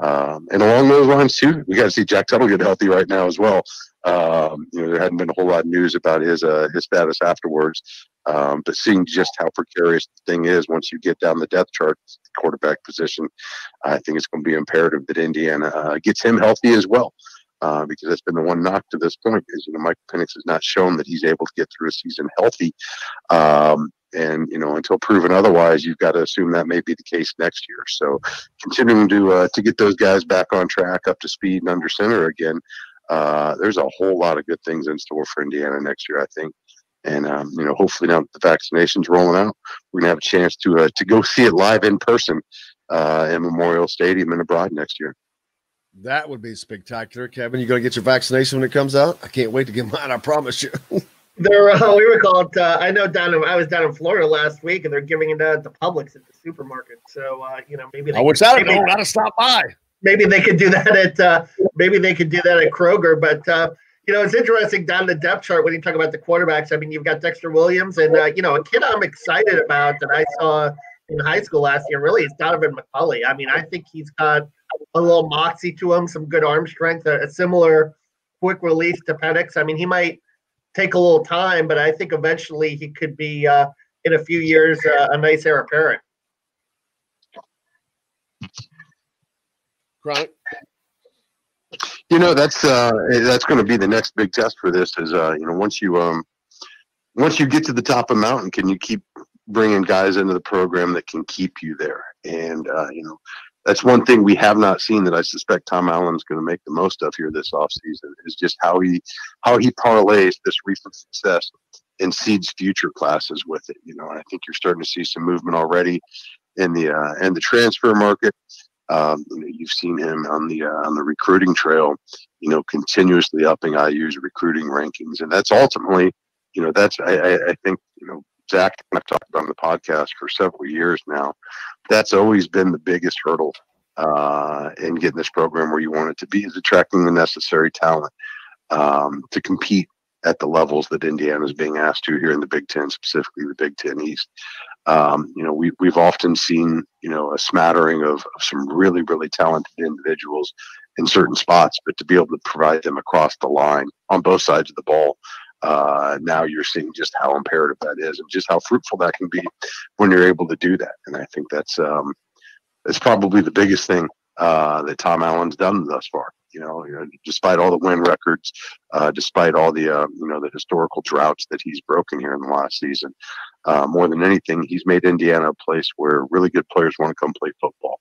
Um, and along those lines too, we got to see Jack Tuttle get healthy right now as well. Um, you know, there hadn't been a whole lot of news about his uh, his status afterwards, um, but seeing just how precarious the thing is once you get down the depth chart, quarterback position, I think it's going to be imperative that Indiana uh, gets him healthy as well. Uh, because that's been the one knock to this point is you know Mike Penix has not shown that he's able to get through a season healthy. Um, and you know until proven otherwise you've got to assume that may be the case next year so continuing to uh, to get those guys back on track up to speed and under center again uh, there's a whole lot of good things in store for indiana next year i think and um, you know hopefully now the vaccinations rolling out we're gonna have a chance to uh, to go *laughs* see it live in person uh, in memorial stadium and abroad next year that would be spectacular kevin you gonna get your vaccination when it comes out i can't wait to get *laughs* mine i promise you They're uh, we were called. Uh, I know down in, I was down in Florida last week, and they're giving it out to Publix at the supermarket. So uh, you know maybe. They, I wish I know how to stop by. Maybe they could do *laughs* that at. Uh, maybe they could do that at Kroger, but uh, you know it's interesting down the depth chart when you talk about the quarterbacks. I mean, you've got Dexter Williams, and uh, you know a kid I'm excited about that I saw in high school last year. Really, is Donaven McCulley. I mean, I think he's got a little moxie to him, some good arm strength, a, a similar quick release to Penix. I mean, he might take a little time, but I think eventually he could be uh, in a few years uh, a nice heir apparent. Right. You know that's uh, that's going to be the next big test for this. Is uh, you know once you um once you get to the top of the mountain, can you keep bringing guys into the program that can keep you there? And uh, you know that's one thing we have not seen that I suspect Tom Allen's going to make the most of here this offseason is just how he how he parlays this recent success and seeds future classes with it. You know, I think you're starting to see some movement already in the uh, in the transfer market. Um, you've seen him on the uh, on the recruiting trail. You know, continuously upping IU's recruiting rankings, and that's ultimately, you know, that's I, I think you know Zach and I've talked about on the podcast for several years now. That's always been the biggest hurdle uh, in getting this program where you want it to be is attracting the necessary talent um, to compete at the levels that Indiana is being asked to here in the Big Ten, specifically the Big Ten East. Um, you know, we, we've often seen, you know, a smattering of, of some really, really talented individuals in certain spots, but to be able to provide them across the line on both sides of the ball uh, now you're seeing just how imperative that is and just how fruitful that can be when you're able to do that. And I think that's um, that's probably the biggest thing uh, that Tom Allen's done thus far. You know, despite all the win records, uh, despite all the uh, you know the historical droughts that he's broken here in the last season, uh, more than anything, he's made Indiana a place where really good players want to come play football.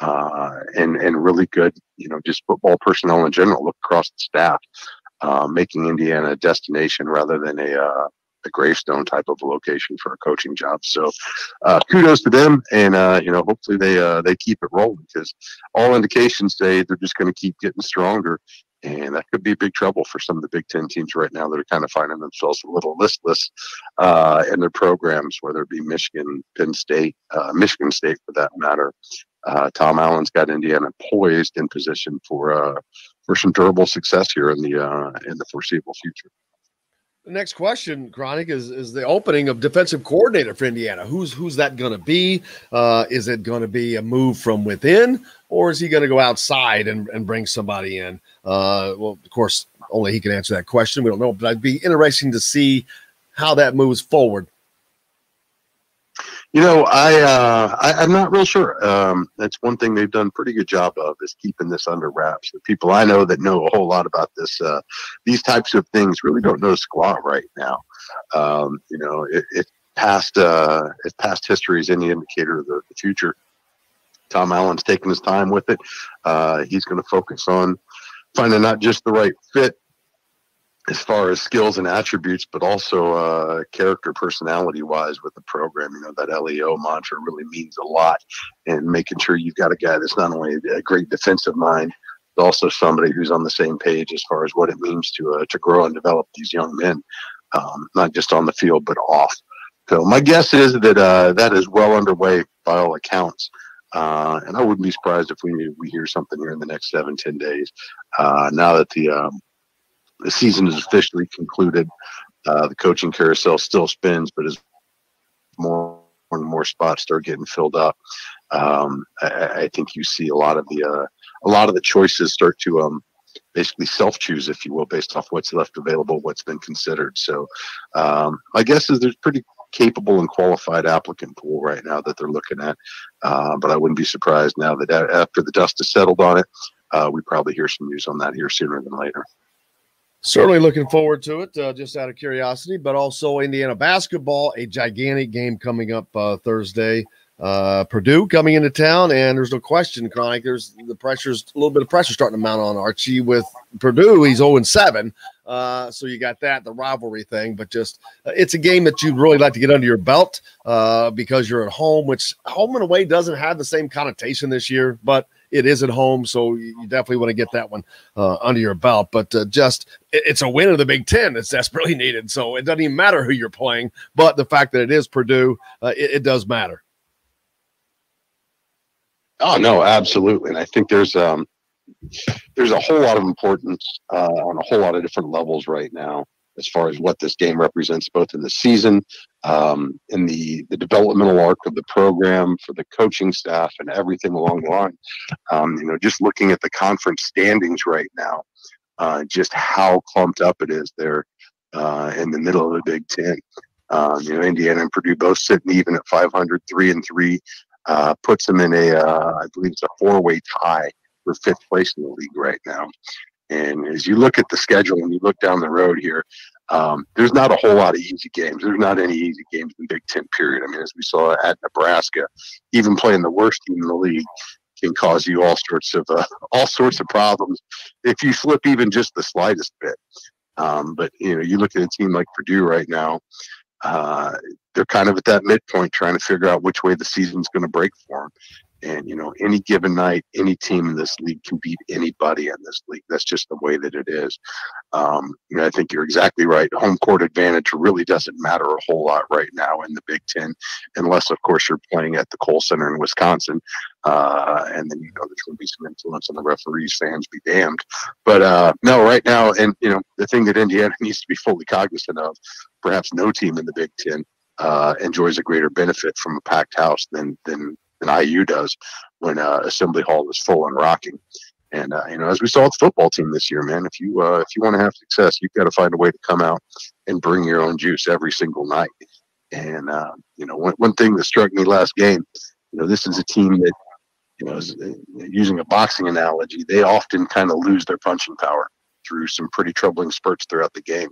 Uh, and and really good, you know, just football personnel in general. Look across the staff uh, making Indiana a destination rather than a uh, a gravestone type of a location for a coaching job. So uh, kudos to them, and uh, you know hopefully they uh, they keep it rolling because all indications say they're just going to keep getting stronger. And that could be big trouble for some of the Big Ten teams right now that are kind of finding themselves a little listless uh, in their programs, whether it be Michigan, Penn State, uh, Michigan State for that matter, uh, Tom Allen's got Indiana poised in position for for some durable success here in the in the foreseeable future. The next question, Chronic, is is the opening of defensive coordinator for Indiana. Who's who's that going to be? Uh, is it going to be a move from within, or is he going to go outside and, and bring somebody in? Uh, well, of course, only he can answer that question. We don't know, but it'd be interesting to see how that moves forward you know, I, uh, I am not real sure. Um, that's one thing they've done pretty good job of is keeping this under wraps. The people I know that know a whole lot about this, uh, these types of things, really don't know squat right now. Um, you know, if, past uh, if past history is any indicator of the, the future, Tom Allen's taking his time with it. Uh, he's going to focus on finding not just the right fit as far as skills and attributes, but also uh, character, personality wise with the program. You know, that LEO mantra really means a lot. And making sure you've got a guy that's not only a great defensive mind, but also somebody who's on the same page as far as what it means to uh, to grow and develop these young men, um, not just on the field, but off. So my guess is that uh, that is well underway by all accounts. Uh, and I wouldn't be surprised if we we hear something here in the next seven, ten days. Uh, now that the um, the season is officially concluded. Uh, the coaching carousel still spins, but as more and more spots start getting filled up, um, I, I, think you see a lot of the uh, a lot of the choices start to um, basically self choose, if you will, based off what's left available, what's been considered. So, um, my guess is there's pretty capable and qualified applicant pool right now that they're looking at. Uh, but I wouldn't be surprised now that after the dust has settled on it, uh, we probably hear some news on that here sooner than later. Certainly looking forward to it, uh, just out of curiosity, but also Indiana basketball, a gigantic game coming up uh, Thursday. Uh, Purdue coming into town, and there's no question, Chronic. There's the pressure's a little bit of pressure starting to mount on Archie with Purdue. He's 0 7. Uh, so you got that, the rivalry thing, but just uh, it's a game that you'd really like to get under your belt uh, because you're at home, which home and away doesn't have the same connotation this year, but it is at home, so you definitely want to get that one uh, under your belt. But uh, just it, it's a win of the Big Ten It's desperately needed. So it doesn't even matter who you're playing, but the fact that it is Purdue, uh, it, it, does matter. Oh no, absolutely, and I think there's um there's a whole lot of importance uh, on a whole lot of different levels right now as far as what this game represents, both in the season, um, in the the developmental arc of the program for the coaching staff and everything along the line. Um, you know, just looking at the conference standings right now, uh, just how clumped up it is there uh, in the middle of the Big Ten. Um, you know, Indiana and Purdue both sitting even at 500, three and three, uh, puts them in a, uh, I believe it's a four-way tie for fifth place in the league right now. And as you look at the schedule and you look down the road here, um, there's not a whole lot of easy games. There's not any easy games in Big Ten period. I mean, as we saw at Nebraska, even playing the worst team in the league can cause you all sorts of uh, *laughs* all sorts of problems if you slip even just the slightest bit. Um, but you know, you look at a team like Purdue right now. Uh, they're kind of at that midpoint, trying to figure out which way the season's going to break for them. And you know, any given night, any team in this league can beat anybody in this league. That's just the way that it is. Um, you know, I think you're exactly right. Home court advantage really doesn't matter a whole lot right now in the Big Ten, unless, of course, you're playing at the Kohl Center in Wisconsin, uh, and then you know there's going to be some influence on the referees. Fans be damned. But uh, no, right now, and you know, the thing that Indiana *laughs* needs to be fully cognizant of, perhaps no team in the Big Ten uh, enjoys a greater benefit from a packed house than than than IU does when uh, Assembly Hall is full and rocking. And uh, you know, as we saw with the football team this year, man, if you uh, if you want to have success, you've got to find a way to come out and bring your own juice every single night. And uh, you know, one, one thing that struck me last game, you know, this is a team that, you know, is, uh, using a boxing analogy, they often kind of lose their punching power through some pretty troubling spurts throughout the game.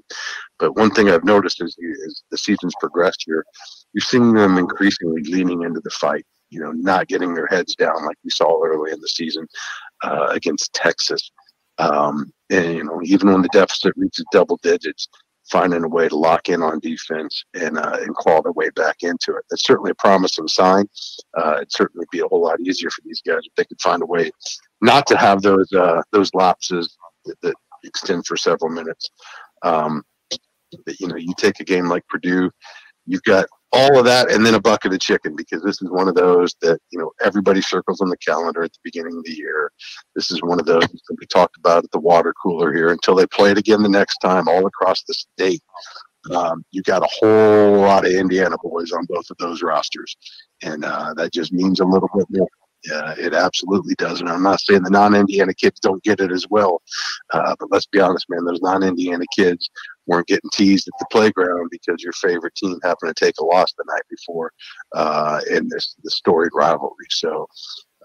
But one thing I've noticed is, is the season's progressed here, you're seeing them increasingly leaning into the fight you know, not getting their heads down like we saw early in the season uh, against Texas. Um, and, you know, even when the deficit reaches double digits, finding a way to lock in on defense and, uh, and claw their way back into it. That's certainly a promising sign. Uh, it'd certainly be a whole lot easier for these guys if they could find a way not to have those uh, those lapses that, that, extend for several minutes. Um, but, you know, you take a game like Purdue, you've got all of that and then a bucket of chicken because this is one of those that you know everybody circles on the calendar at the beginning of the year. This is one of those that we talked about at the water cooler here until they play it again the next time all across the state. Um, you got a whole lot of indiana boys on both of those rosters and uh, that just means a little bit more yeah, it absolutely does. And I'm not saying the non-Indiana kids don't get it as well, uh, but let's be honest, man. Those non-Indiana kids weren't getting teased at the playground because your favorite team happened to take a loss the night before uh, in this the storied rivalry. So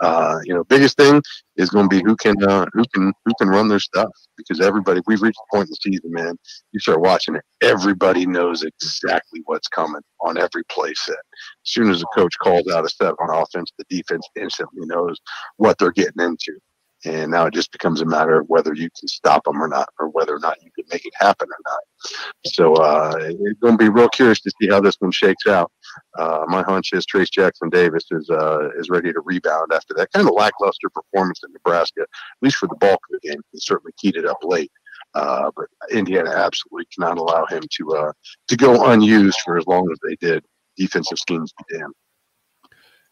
uh, you know, biggest thing is going to be who can uh, who can who can run their stuff because everybody we've reached the point in the season, man. You start watching it, everybody knows exactly what's coming on every play set. As soon as the coach calls out a set on offense, the defense instantly knows what they're getting into. And now it just becomes a matter of whether you can stop them or not, or whether or not you can make it happen or not. So uh, it's going to be real curious to see how this one shakes out. Uh, my hunch is Trayce Jackson-Davis is uh, is ready to rebound after that kind of lackluster performance in Nebraska, at least for the bulk of the game. He certainly keyed it up late. Uh, but Indiana absolutely cannot allow him to uh, to go unused for as long as they did. Defensive schemes be damned.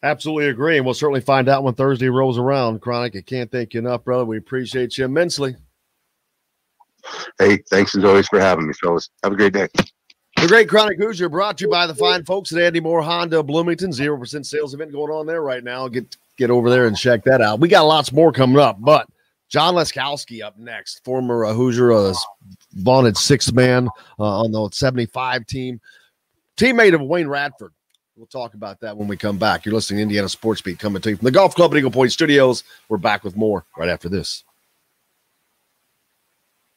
Absolutely agree. And we'll certainly find out when Thursday rolls around. Chronic, I can't thank you enough, brother. We appreciate you immensely. Hey, thanks as always for having me, fellas. Have a great day. The Great Chronic Hoosier brought to you by the fine folks at Andy Mohr Honda Bloomington. 0% sales event going on there right now. Get get over there and check that out. We got lots more coming up, but John Laskowski up next, former uh, Hoosier, uh, vaunted sixth man uh, on the 75 team, teammate of Wayne Radford. We'll talk about that when we come back. You're listening to Indiana Sports Beat coming to you from the Golf Club at Eagle Point Studios. We're back with more right after this.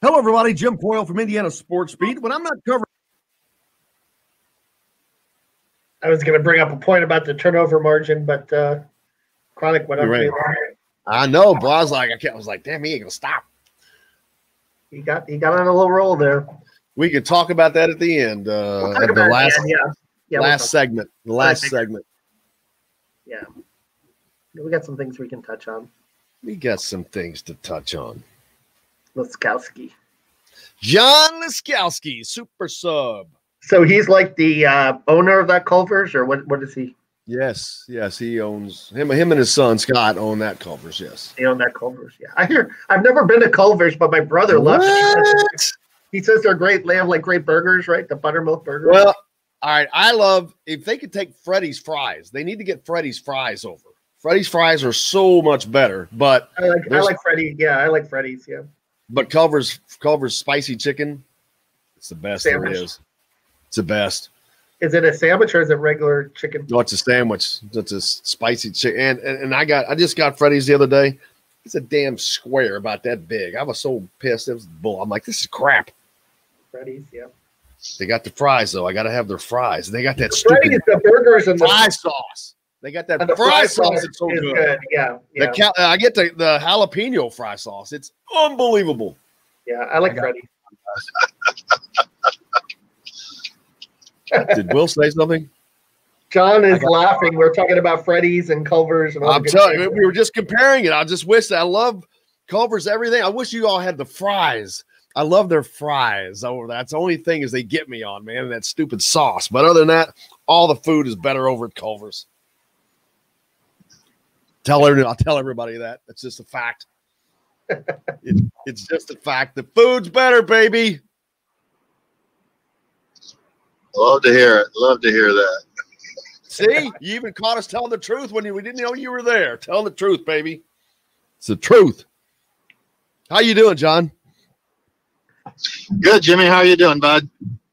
Hello, everybody. Jim Coyle from Indiana Sports Beat. When I'm not covering, I was going to bring up a point about the turnover margin, but uh, Chronic went up. Right. I know, but I was like, I, kept, I was like, damn, he ain't gonna stop. He got he got on a little roll there. We could talk about that at the end. Uh, Talk at the about it, last yeah, yeah. Yeah, we'll last segment. The last segment. Yeah, we got some things we can touch on. We got some things to touch on. Laskowski. John Laskowski, super sub. So he's like the uh, owner of that Culver's, or what? What is he? Yes, yes, he owns him. Him and his son Scott own that Culver's. Yes. He owned that Culver's. Yeah, I hear. I've never been to Culver's, but my brother loves it. He says they're great. They have like great burgers, right? The buttermilk burgers. Well, all right. I love if they could take Freddy's fries. They need to get Freddy's fries over. Freddy's fries are so much better, but I like I like Freddy. Yeah, I like Freddy's. Yeah. but Culver's Culver's spicy chicken, it's the best Sandwich. there is. It's the best. Is it a sandwich or is it regular chicken? No, it's a sandwich. It's a spicy chicken. And, and and I got I just got Freddy's the other day. It's a damn square about that big. I was so pissed. It was bull. I'm like, this is crap. Freddy's. Yeah. They got the fries though. I gotta have their fries. They got that Freddy's, stupid the burgers and the fry sauce. They got that the fry sauce. It's so is good. Yeah. The Yeah. cal- uh, I get the, the jalapeno fry sauce. It's unbelievable. yeah. I like Freddy. Did Will say something? John is laughing. We're talking about Freddy's and Culver's and all I'm telling you, we were just comparing it. I just wish I love Culver's everything. I wish you all had the fries. I love their fries. Oh, that's the only thing is they get me on, man. And that stupid sauce. But other than that, all the food is better over at Culver's. Tell everybody, I'll tell everybody that. That's just a fact. *laughs* it, it's just a fact. The food's better, baby. Love to hear it. Love to hear that. See, you even caught us telling the truth when we didn't know you were there. Telling the truth, baby. It's the truth. How you doing, John? Good, Jimmy. How are you doing, bud?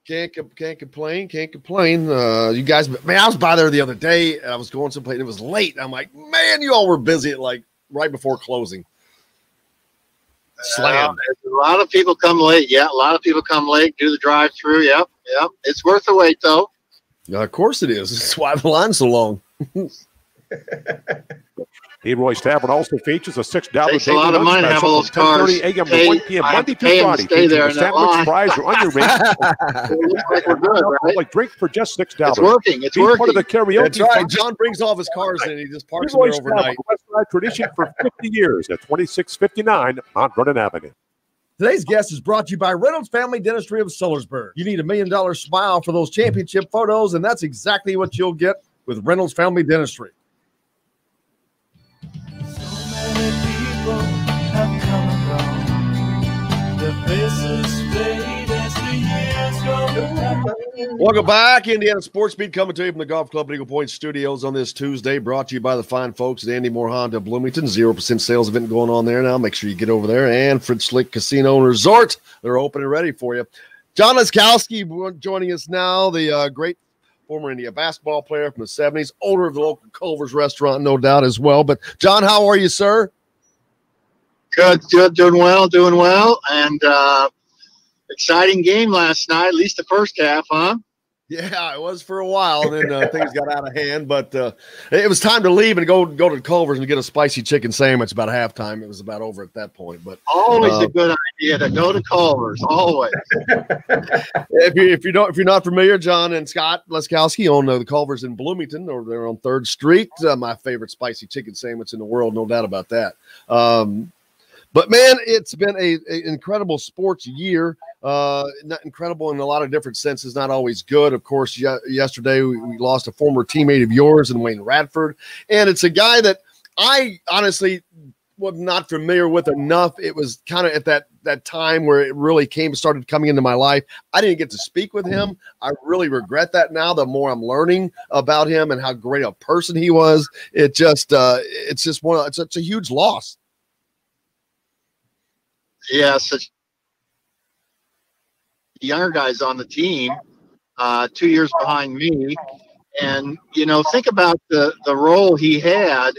Can't can't complain. Can't complain. Uh, you guys, man, I was by there the other day. And I was going someplace. And it was late. I'm like, man, you all were busy at like right before closing. Slam. Uh, a lot of people come late. Yeah, a lot of people come late, do the drive through. Yep, yep. It's worth the wait, though. of course it is. That's why the line's so long. *laughs* Leroy's Tavern also features a six dollar Takes a lot of money to have all those cars a.m. to paid. 1 p.m. I Monday to pay through 'em to Friday. stay there featuring sandwich, line. fries, or onion rings. Like right? *laughs* like drink for just six dollars. It's dollars. working. It's Be part of working. the karaoke. That's right. John brings all of his cars in. He just parks them there Leroy's overnight. Tavern, tradition for 50 years at 2659 Mount Vernon Avenue. Today's guest is brought to you by Reynolds Family Dentistry of Sellersburg. You need a million dollar smile for those championship photos, and that's exactly what you'll get with Reynolds Family Dentistry. Welcome back, Indiana Sports Beat, coming to you from the Golf Club Eagle Point Studios on this Tuesday. Brought to you by the fine folks at Andy Mohr Honda Bloomington. Zero percent sales event going on there now. Make sure you get over there. And French Lick Casino and Resort, they're open and ready for you. John Laskowski joining us now, the uh, great former India basketball player from the '70s, owner of the local Culver's restaurant, no doubt as well. But John, how are you, sir? Good, good, doing well, doing well, and uh, exciting game last night. At least the first half, huh? Yeah, it was for a while, and then uh, *laughs* things got out of hand. But uh, it was time to leave and go go to Culver's and get a spicy chicken sandwich. About halftime, it was about over at that point. But Always uh, a good idea to go to Culver's. Always. *laughs* if you if you don't if you're not familiar, John and Scott Laskowski own uh, the Culver's in Bloomington, or they're on Third Street. Uh, my favorite spicy chicken sandwich in the world, no doubt about that. Um, but man, it's been a, a incredible sports year. Uh, not incredible in a lot of different senses. Not always good. Of course, ye- yesterday we, we lost a former teammate of yours and Wayne Radford, and it's a guy that I honestly was not familiar with enough. It was kind of at that that time where it really came started coming into my life. I didn't get to speak with him. I really regret that now. The more I'm learning about him and how great a person he was, it just uh, it's just one. It's, it's a huge loss. Yes, it's younger guys on the team, uh, two years behind me, and you know, think about the the role he had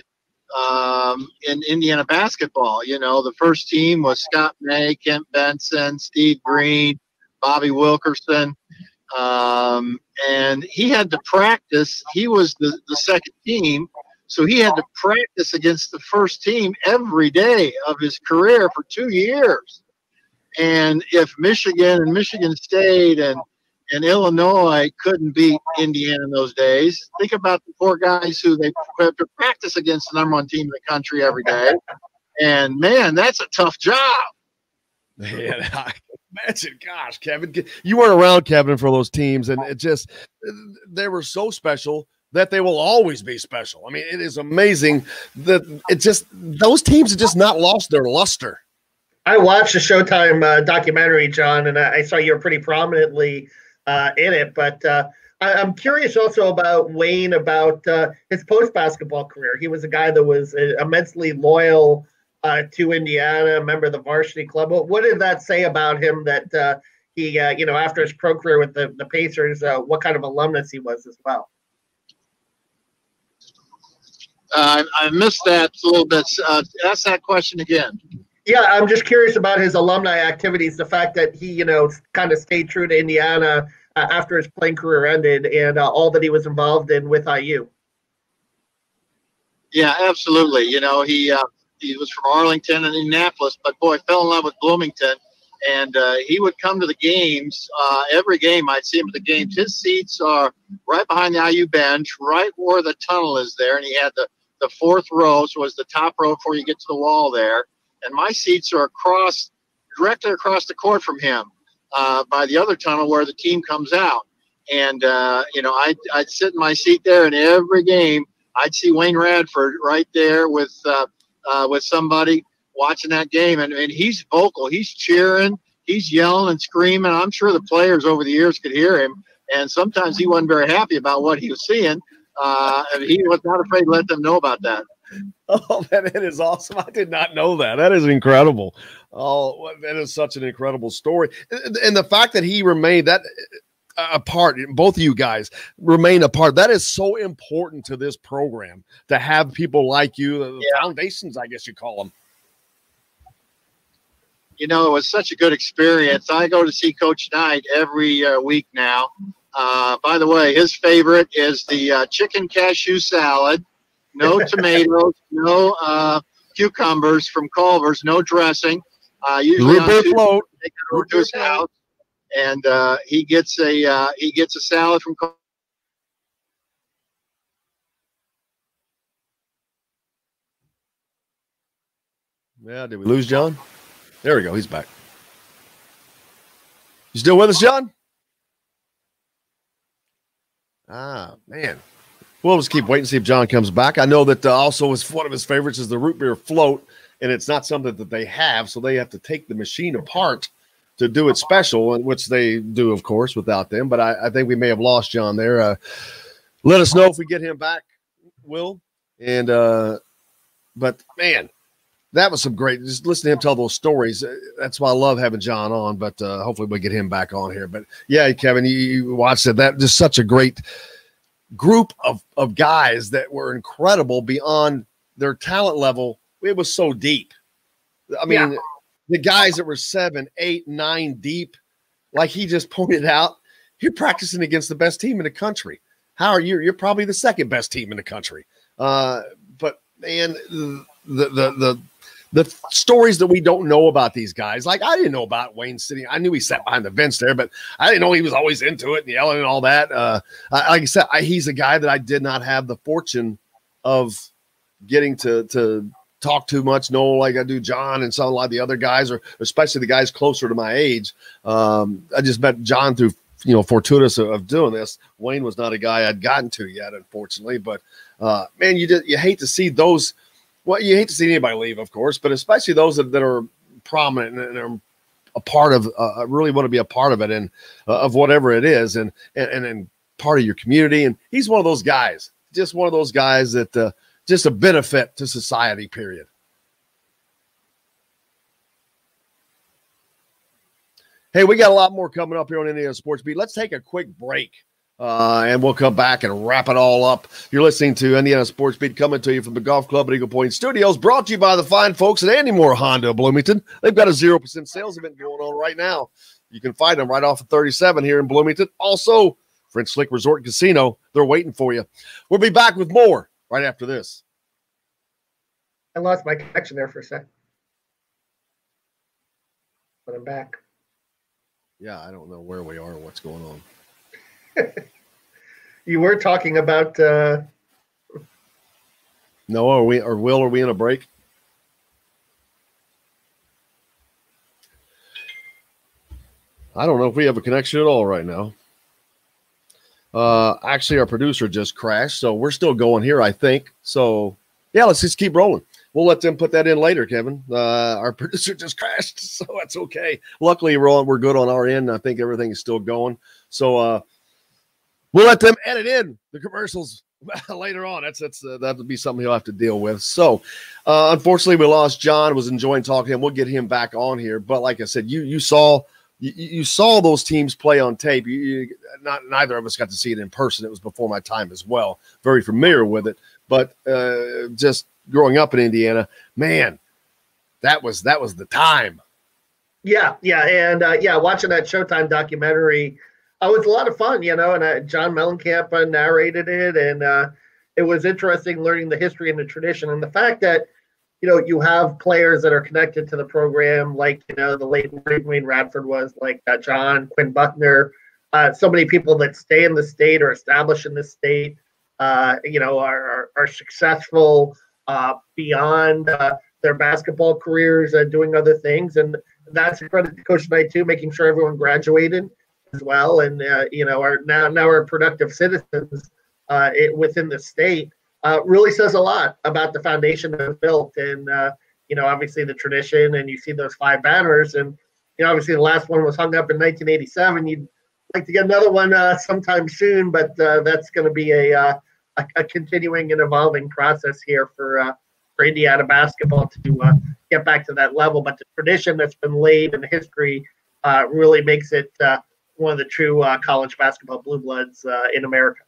um, in Indiana basketball. You know, the first team was Scott May, Kent Benson, Steve Green, Bobby Wilkerson, um, and he had to practice. He was the the second team. So he had to practice against the first team every day of his career for two years. And if Michigan and Michigan State and and Illinois couldn't beat Indiana in those days, think about the four guys who they have to practice against the number one team in the country every day. And man, that's a tough job. Man, I *laughs* imagine, gosh, Kevin, you weren't around Kevin for those teams, and it just they were so special that they will always be special. I mean, it is amazing that it just those teams have just not lost their luster. I watched the Showtime uh, documentary, John, and I, I saw you were pretty prominently uh, in it. But uh, I, am curious also about Wayne, about uh, his post basketball career. He was a guy that was uh, immensely loyal uh, to Indiana, a member of the varsity club. What, what did that say about him that he, you know, after his pro career with the, the Pacers, what kind of alumnus he was as well? Uh, I missed that a little bit. Uh, ask that question again. Yeah, I'm just curious about his alumni activities. The fact that he, you know, kind of stayed true to Indiana uh, after his playing career ended, and uh, all that he was involved in with IU. Yeah, absolutely. You know, he uh, he was from Arlington and Indianapolis, but boy, fell in love with Bloomington, and uh, he would come to the games every game. I'd see him at the games. His seats are right behind the IU bench, right where the tunnel is there, and he had the the fourth row, so was the top row before you get to the wall there. And my seats are across, directly across the court from him, uh, by the other tunnel where the team comes out. And uh, you know, I'd, I'd sit in my seat there, and every game I'd see Wayne Radford right there with uh, uh, with somebody watching that game, and, and he's vocal, he's cheering, he's yelling and screaming. I'm sure the players over the years could hear him, and sometimes he wasn't very happy about what he was seeing uh, he was not afraid to let them know about that. *laughs* Oh, man, it is awesome. I did not know that. That is incredible. Oh, that is such an incredible story. And the fact that he remained that uh, apart, both of you guys remain apart. That is so important to this program to have people like you, the yeah. foundations, I guess you call them. You know, it was such a good experience. I go to see Coach Knight every uh, week now. Uh, by the way, his favorite is the uh, chicken cashew salad. No *laughs* tomatoes, no uh, cucumbers from Culver's, no dressing. Uh, usually on Tuesday, float. Take it over to his house, and uh, he gets a uh, he gets a salad from. Culver's. Yeah, did we lose John? There we go. He's back. You still with us, John? Ah, man. We'll just keep waiting to see if John comes back. I know that uh, also is one of his favorites is the root beer float, and it's not something that they have, so they have to take the machine apart to do it special, which they do, of course, without them. But I, I think we may have lost John there. Uh, let us know if we get him back, Will. And uh, but man, that was some great. Just listen to him tell those stories. Uh, That's why I love having John on. But uh, hopefully we'll get him back on here. But yeah, Kevin, you, you watched it. That just such a great group of of guys that were incredible beyond their talent level. It was so deep. I mean, Yeah. the guys that were seven, eight, nine deep, like he just *laughs* pointed out, you're practicing against the best team in the country. How are you? You're probably the second best team in the country. Uh, but man, the the the the stories that we don't know about these guys, like I didn't know about Wayne City. I knew he sat behind the bench there, but I didn't know he was always into it and yelling and all that. Uh, I- like I said, I, he's a guy that I did not have the fortune of getting to to talk too much, No, like I do John and some a lot of the other guys, or especially the guys closer to my age. Um, I just met John through you know fortuitous of, of doing this. Wayne was not a guy I'd gotten to yet, unfortunately. But uh, man, you just you hate to see those. Well, you hate to see anybody leave, of course, but especially those that, that are prominent and are a part of uh, really want to be a part of it and uh, of whatever it is and, and and part of your community. And he's one of those guys just one of those guys that uh, just a benefit to society period. Hey we got a lot more coming up here on indiana sports beat. Let's take a quick break uh, and we'll come back and wrap it all up. You're listening to Indiana Sports Beat coming to you from the Golf Club at Eagle Point Studios, brought to you by the fine folks at Andy Mohr Honda Bloomington. They've got a 0% sales event going on right now. You can find them right off of 37 here in Bloomington. Also, French Lick Resort and Casino, they're waiting for you. We'll be back with more right after this. I lost my connection there for a sec. But I'm back. Yeah, I don't know where we are or what's going on. *laughs* You were talking about uh, No, are we or Will, are we in a break? I don't know if we have a connection at all right now. Uh actually our producer just crashed, so we're still going here, I think. So yeah, let's just keep rolling. We'll let them put that in later, Kevin. Uh our *laughs* producer just crashed, so that's okay. Luckily, we're on, we're good on our end. I think everything is still going. So uh we'll let them edit in the commercials *laughs* later on. That's that's uh, that'll be something he'll have to deal with. So, uh, unfortunately, we lost John. Was enjoying talking to him. We'll get him back on here. But like I said, you you saw you, you saw those teams play on tape. You, you not neither of us got to see it in person. It was before my time as well. Very familiar with it, but uh, just growing up in Indiana, man, that was that was the time. Yeah, yeah, and uh, yeah, watching that Showtime documentary, uh, it was a lot of fun, you know. And uh, John Mellencamp uh, narrated it, and uh, it was interesting learning the history and the tradition, and the fact that you know you have players that are connected to the program, like you know the late Wayne Radford was, like uh, John Quinn Buckner, uh, so many people that stay in the state or establish in the state, uh, you know, are are, are successful uh, beyond their basketball careers, uh, doing other things, and that's credit to Coach Knight too, making sure everyone graduated as well, and uh, you know are now now are productive citizens uh, it, within the state. Uh, really says a lot about the foundation that was built, and uh, you know obviously the tradition, and you see those five banners, and you know obviously the last one was hung up in 1987. You'd like to get another one uh, sometime soon, but uh, that's going to be a, a a continuing and evolving process here for for Indiana basketball to get back to that level. But the tradition that's been laid in history really makes it one of the true uh, college basketball blue bloods uh, in America.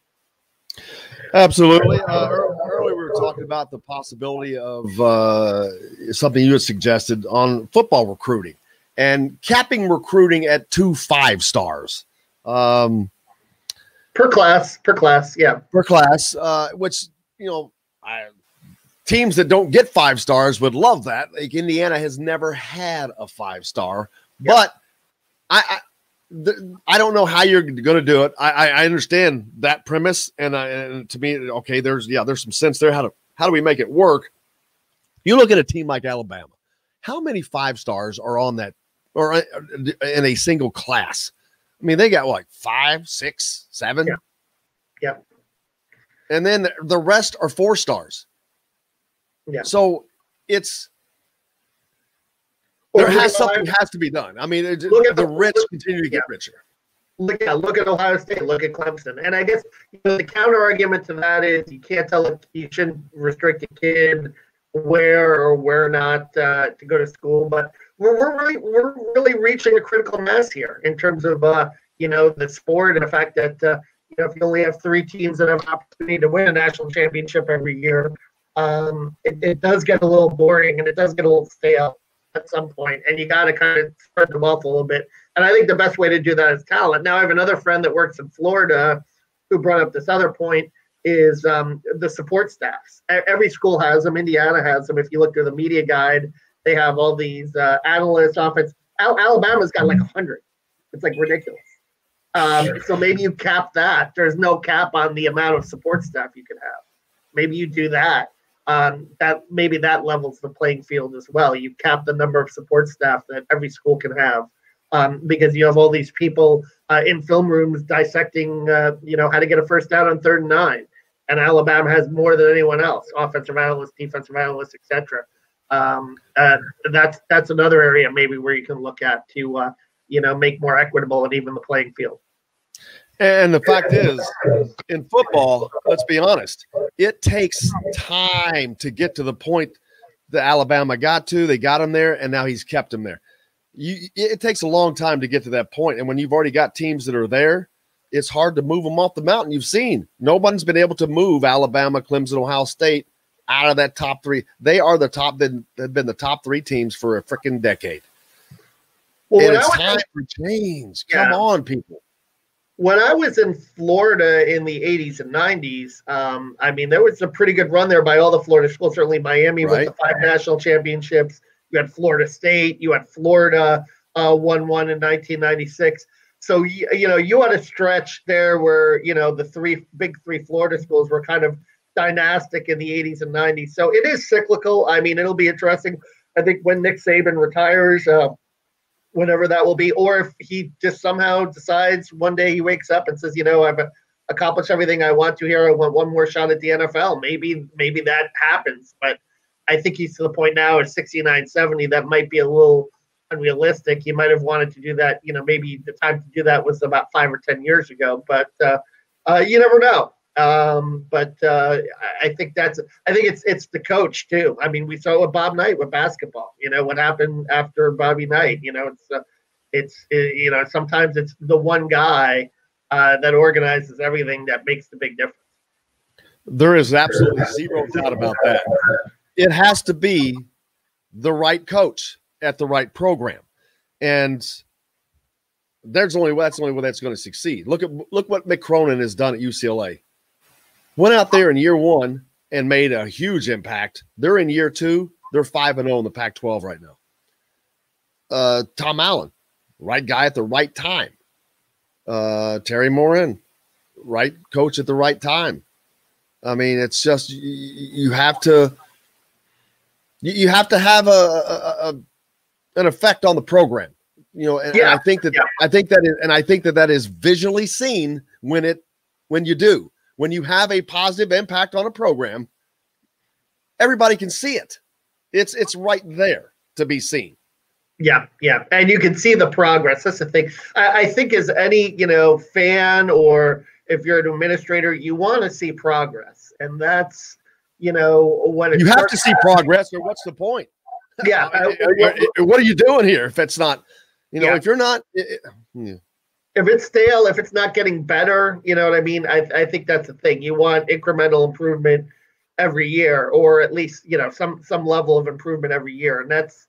Absolutely. Uh, ear- earlier, we were talking about the possibility of uh, something you had suggested on football recruiting and capping recruiting at two five stars um, Per class, per class, yeah. per class, uh, which, you know, I, teams that don't get five stars would love that. Like Indiana has never had a five star, but I, I the, I don't know how you're going to do it. I, I, I understand that premise, and, I, and to me, okay, there's yeah, there's some sense there. How to how do we make it work? You look at a team like Alabama. How many five stars are on that or uh, in a single class? I mean, they got like five, six, seven. Yeah. Yeah. And then the rest are four stars. Yeah. So it's there has something has to be done. I mean, it, Look at the the- rich continue to get richer. look at look at Ohio State, look at Clemson, and I guess you know, the counter argument to that is you can't tell a, you shouldn't restrict a kid where or where not uh, to go to school, but we're, we're really we're really reaching a critical mass here in terms of uh, you know the sport and the fact that uh, you know if you only have three teams that have an opportunity to win a national championship every year, um, it, it does get a little boring and it does get a little stale at some point, and you got to kind of spread the wealth a little bit. And I think the best way to do that is talent. Now, I have another friend that works in Florida who brought up this other point is um, the support staffs. Every school has them. Indiana has them. If you look through the media guide, they have all these uh, analysts, offense. Al- Alabama's got like 100. It's like ridiculous. Um, so maybe you cap that. There's no cap on the amount of support staff you can have. Maybe you do that. Um, that maybe that levels the playing field as well. You cap the number of support staff that every school can have um, because you have all these people uh, in film rooms dissecting, uh, you know, how to get a first down on third and nine. And Alabama has more than anyone else: offensive analysts, defensive analysts, etc. Um, uh, that's that's another area maybe where you can look at to, uh, you know, make more equitable and even the playing field. And the fact is, in football, let's be honest, it takes time to get to the point that Alabama got to. They got him there, and now he's kept him there. You, it takes a long time to get to that point, and when you've already got teams that are there, it's hard to move them off the mountain. You've seen nobody's been able to move Alabama, Clemson, Ohio State out of that top three. They are the top. Been have been the top three teams for a freaking decade. Well, and it's time for change. Come Yeah. on, people. When I was in Florida in the 80s and 90s, um, I mean, there was a pretty good run there by all the Florida schools. Certainly, Miami Right. with the five national championships. You had Florida State. You had Florida uh, won one in 1996. So you, you know you had a stretch there where you know the three big three Florida schools were kind of dynastic in the 80s and 90s. So it is cyclical. I mean, it'll be interesting. I think when Nick Saban retires. Uh, whenever that will be, or if he just somehow decides one day he wakes up and says, you know, I've accomplished everything I want to here. I want one more shot at the NFL. Maybe, maybe that happens. But I think he's to the point now at 69, 70, that might be a little unrealistic. He might have wanted to do that. You know, maybe the time to do that was about five or 10 years ago, but uh, uh, you never know. Um, but uh, I- think that's I think it's it's the coach too. I mean, we saw with Bob Knight with basketball. You know what happened after Bobby Knight. You know, it's uh, it's uh, you know sometimes it's the one guy uh, that organizes everything that makes the big difference. There is absolutely zero doubt about that. It has to be the right coach at the right program, and there's only that's the only way that's going to succeed. Look at look what Mick Cronin has done at UCLA. Went out there in year one and made a huge impact. They're in year two. They're five and zero in the Pac-12 right now. Uh, Tom Allen, right guy at the right time. Uh, Teri Moren, right coach at the right time. I mean, it's just you, you have to you, you have to have a, a, a an effect on the program. You know, and, and I think that yeah. I think that is, and I think that that is visually seen when it when you do when you have a positive impact on a program. Everybody can see it. It's it's right there to be seen. Yeah, yeah, and you can see the progress. That's the thing. I, I think as any you know fan or if you're an administrator, you want to see progress, and that's you know what You have to see progress, or what's the point? Yeah, *laughs* Uh, what are you doing here if it's not? You know, Yeah. if you're not, it- it- yeah. If it's stale, if it's not getting better, you know what I mean. I I think that's the thing. You want incremental improvement every year, or at least you know some some level of improvement every year, and that's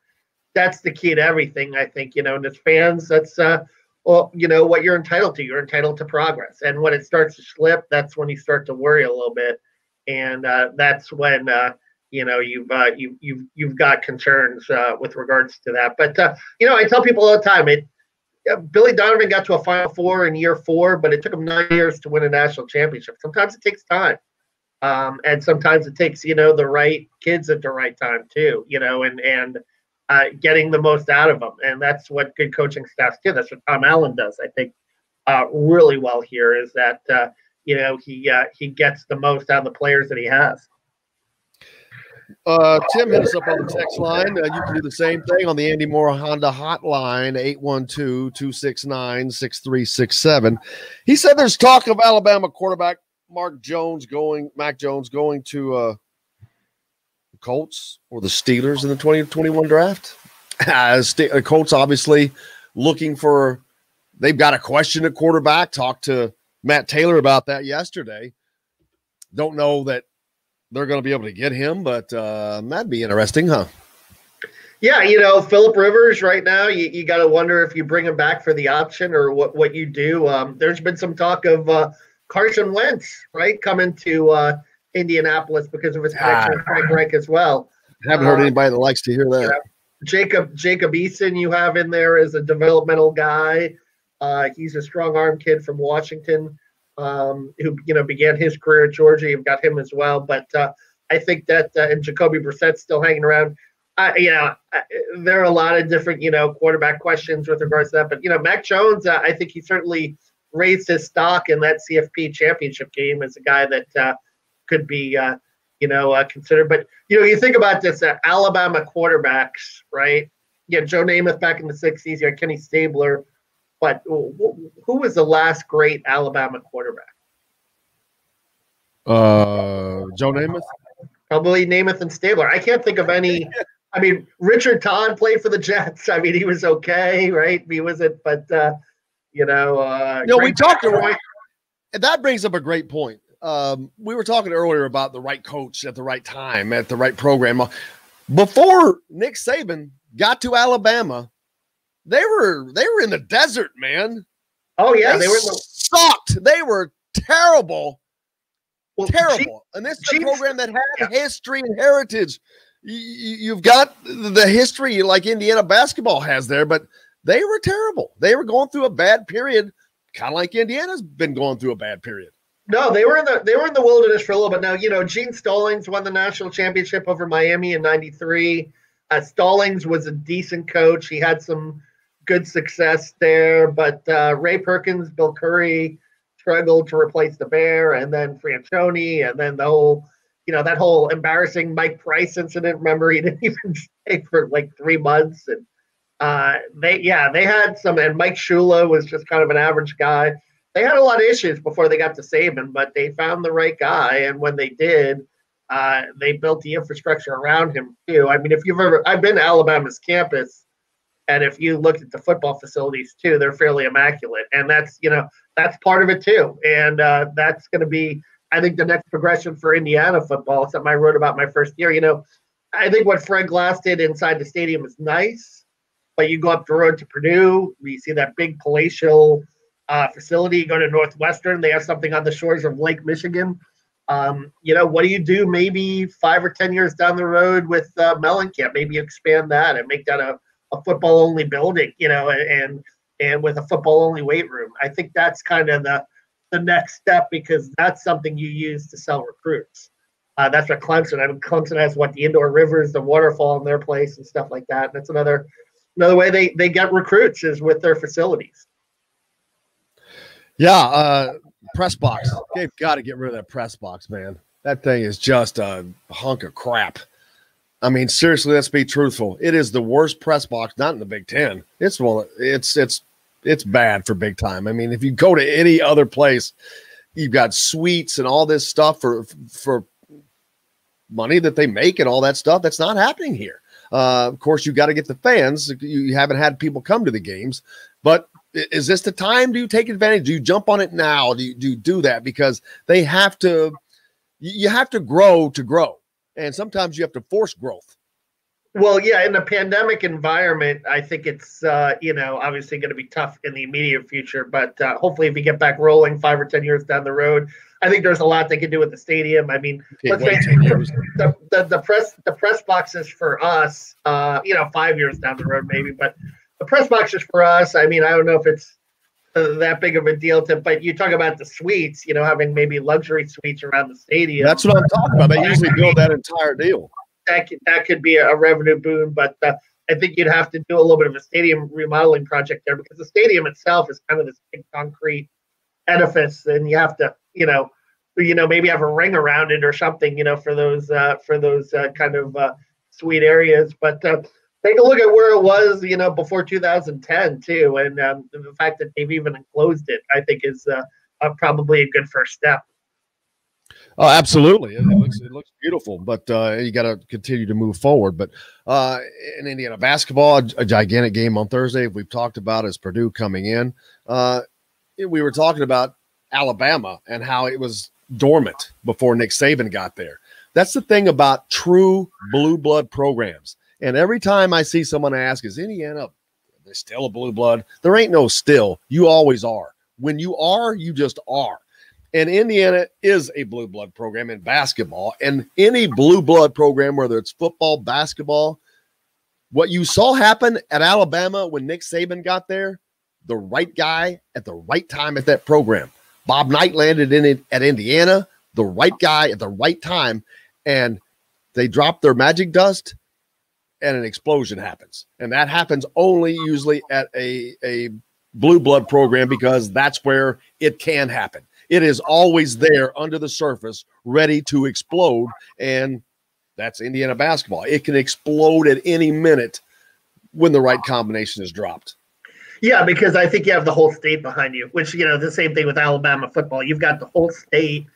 that's the key to everything. I think you know, and as fans, that's uh, well, you know what you're entitled to. You're entitled to progress, and when it starts to slip, that's when you start to worry a little bit, and uh, that's when. Uh, you know you've uh, you, you've you've got concerns uh, with regards to that but uh, you know i tell people all the time it yeah, Billy Donovan got to a Final Four in year four, but it took him nine years to win a national championship. Sometimes it takes time, um, and sometimes it takes you know the right kids at the right time too. You know, and and uh, getting the most out of them, and that's what good coaching staffs do. That's what Tom Allen does. I think uh, really well here is that uh, you know he uh, he gets the most out of the players that he has. Uh, Tim hit us up on the text line. Uh, you can do the same thing on the Andy Mohr Honda hotline, 812 269 6367. He said there's talk of Alabama quarterback Mark Jones going, Mac Jones going to uh, the Colts or the Steelers in the 2021 draft. As the Colts obviously looking for, they've got a question at quarterback. Talked to Matt Taylor about that yesterday. Don't know that they're going to be able to get him, but uh, that'd be interesting, huh? Yeah, you know, Philip Rivers right now, you, you got to wonder if you bring him back for the option or what, what you do. Um, there's been some talk of uh, Carson Wentz, right, coming to uh, Indianapolis because of his connection with Frank Reich as well. Haven't heard anybody that likes to hear that. Jacob Jacob Eason, you have in there is a developmental guy. Uh, he's a strong arm kid from Washington um, who you know began his career at Georgia. You've got him as well, but uh, I think that uh, and Jacoby Brissett's still hanging around. I, you know, I, there are a lot of different you know quarterback questions with regards to that, but you know, Mac Jones, uh, I think he certainly raised his stock in that CFP championship game as a guy that uh, could be uh, you know uh, considered. But you know, you think about this: uh, Alabama quarterbacks, right? Yeah, Joe Namath back in the '60s. You had Kenny Stabler but who was the last great Alabama quarterback? Uh, Joe Namath. Probably Namath and Stabler. I can't think of any. I mean, Richard Todd played for the Jets. I mean, he was okay, right? He wasn't, but uh, you know, uh, no, we talked. About, that brings up a great point. Um, we were talking earlier about the right coach at the right time at the right program. Before Nick Saban got to Alabama, they were they were in the desert, man. Oh yeah, they, they were the- sucked. They were terrible, well, terrible. G- and this is a program that had yeah. history and heritage. You've got the history like Indiana basketball has there, but they were terrible. They were going through a bad period, kind of like Indiana's been going through a bad period. No, they were in the they were in the wilderness for a little bit. Now, you know, Gene Stallings won the national championship over Miami in '93. Uh, Stallings was a decent coach. He had some good success there. But uh, Ray Perkins, Bill Curry struggled to replace the Bear, and then Franchione, and then the whole, you know, that whole embarrassing Mike Price incident. Remember, he *laughs* didn't even stay for like three months, and uh, they, yeah, they had some. And Mike Shula was just kind of an average guy. They had a lot of issues before they got to Saban, but they found the right guy, and when they did. Uh, they built the infrastructure around him too. I mean, if you've ever, I've been to Alabama's campus, and if you look at the football facilities too, they're fairly immaculate. And that's, you know, that's part of it too. And uh, that's going to be, I think, the next progression for Indiana football. Something I wrote about my first year. You know, I think what Fred Glass did inside the stadium is nice, but you go up the road to Purdue, you see that big palatial uh, facility. You go to Northwestern, they have something on the shores of Lake Michigan. Um, you know, what do you do maybe five or 10 years down the road with uh, Mellencamp? Maybe expand that and make that a a football only building, you know, and and with a football only weight room. I think that's kind of the the next step because that's something you use to sell recruits. Uh, that's what Clemson. I mean, Clemson has what the indoor rivers, the waterfall in their place, and stuff like that. That's another another way they they get recruits is with their facilities. Yeah, uh, press box. They've got to get rid of that press box, man. That thing is just a hunk of crap. I mean, seriously, let's be truthful. It is the worst press box, not in the Big Ten. It's well, it's it's it's bad for big time. I mean, if you go to any other place, you've got suites and all this stuff for for money that they make and all that stuff. That's not happening here. Uh, of course, you got to get the fans. You haven't had people come to the games, but is this the time? Do you take advantage? Do you jump on it now? Do you, do you do that because they have to? You have to grow to grow and sometimes you have to force growth. Well, yeah, in the pandemic environment, I think it's uh, you know obviously going to be tough in the immediate future, but uh, hopefully, if we get back rolling five or ten years down the road, I think there's a lot they can do with the stadium. I mean, let's face the, the, the press the press boxes for us, uh, you know, five years down the road maybe, but the press boxes for us. I mean, I don't know if it's that big of a deal to but you talk about the suites you know having maybe luxury suites around the stadium that's what i'm talking about they usually build that entire deal that could, that could be a revenue boon but uh, I think you'd have to do a little bit of a stadium remodeling project there because the stadium itself is kind of this big concrete edifice, and you have to, you know, you know, maybe have a ring around it or something, you know, for those uh, for those uh, kind of uh, sweet areas. But uh, take a look at where it was, you know, before 2010 too, and um, the fact that they've even enclosed it, I think, is uh, uh, probably a good first step. Oh, absolutely. It, looks it looks beautiful, but uh, you got to continue to move forward. But uh, in Indiana basketball, a, a gigantic game on Thursday. We've talked about is Purdue coming in. Uh, we were talking about Alabama and how it was dormant before Nick Saban got there. That's the thing about true blue blood programs. And every time I see someone ask, "Is Indiana still a blue blood?" There ain't no still. You always are. When you are, you just are. And Indiana is a blue blood program in basketball. And any blue blood program, whether it's football, basketball, what you saw happen at Alabama when Nick Saban got there, the right guy at the right time at that program. Bob Knight landed in it at Indiana, the right guy at the right time, and they dropped their magic dust and an explosion happens. And that happens only usually at a, a blue blood program because that's where it can happen. It is always there under the surface, ready to explode. And that's Indiana basketball. It can explode at any minute when the right combination is dropped. Yeah, because I think you have the whole state behind you, which, you know, the same thing with Alabama football. You've got the whole state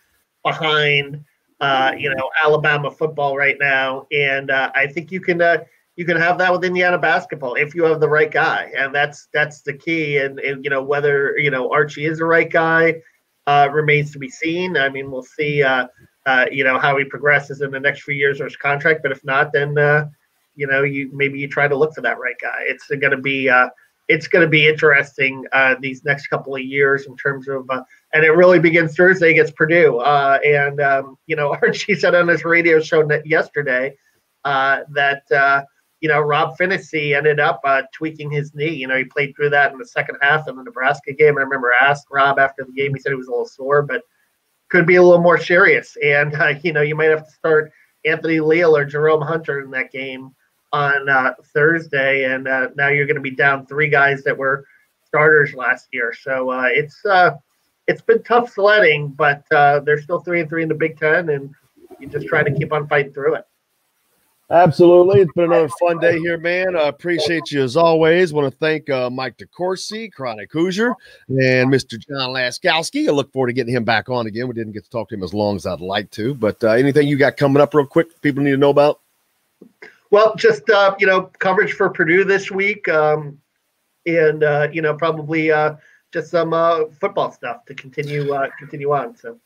behind, uh, you know, Alabama football right now. And uh, I think you can. Uh, you can have that with Indiana basketball if you have the right guy, and that's that's the key. And, and you know whether you know Archie is the right guy, uh, remains to be seen. I mean, we'll see, uh, uh, you know, how he progresses in the next few years of his contract. But if not, then you know, you maybe you try to look for that right guy. It's going to be it's going to be interesting these next couple of years in terms of, and it really begins Thursday against Purdue. and um, you know, *laughs* Archie said on his radio show yesterday that you know, Rob Phinisee ended up uh, tweaking his knee. You know, he played through that in the second half of the Nebraska game. I remember asked Rob after the game. He said he was a little sore, but could be a little more serious. And uh, you know, you might have to start Anthony Leal or Jerome Hunter in that game on uh, Thursday. And uh, now you're going to be down three guys that were starters last year. So uh, it's uh, it's been tough sledding, but they're still three and three in the Big Ten, and you just try to keep on fighting through it. Absolutely. It's been another fun day here, man. I appreciate you as always. Want to thank uh, Mike DeCourcy, Chronic Hoosier, and Mr. John Laskowski. I look forward to getting him back on again. We didn't get to talk to him as long as I'd like to, but uh, anything you got coming up real quick people need to know about? Well, just, uh, you know, coverage for Purdue this week um, and, uh, you know, probably uh, just some uh, football stuff to continue continue on. So.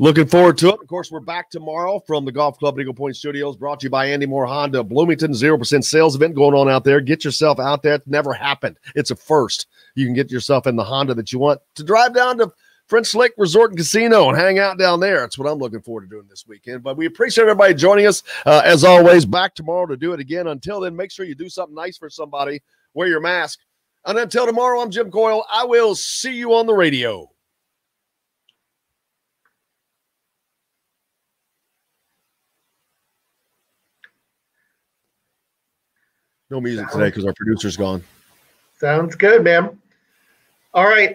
Looking forward to it. Of course, we're back tomorrow from the Golf Club Eagle Point Studios, brought to you by Andy Mohr Honda Bloomington. 0% sales event going on out there. Get yourself out there. It's never happened. It's a first. You can get yourself in the Honda that you want to drive down to French Lick Resort and Casino and hang out down there. That's what I'm looking forward to doing this weekend. But we appreciate everybody joining us. Uh, as always, back tomorrow to do it again. Until then, make sure you do something nice for somebody. Wear your mask. And until tomorrow, I'm Jim Coyle. I will see you on the radio. No music today because our producer's gone. Sounds good, man. All right.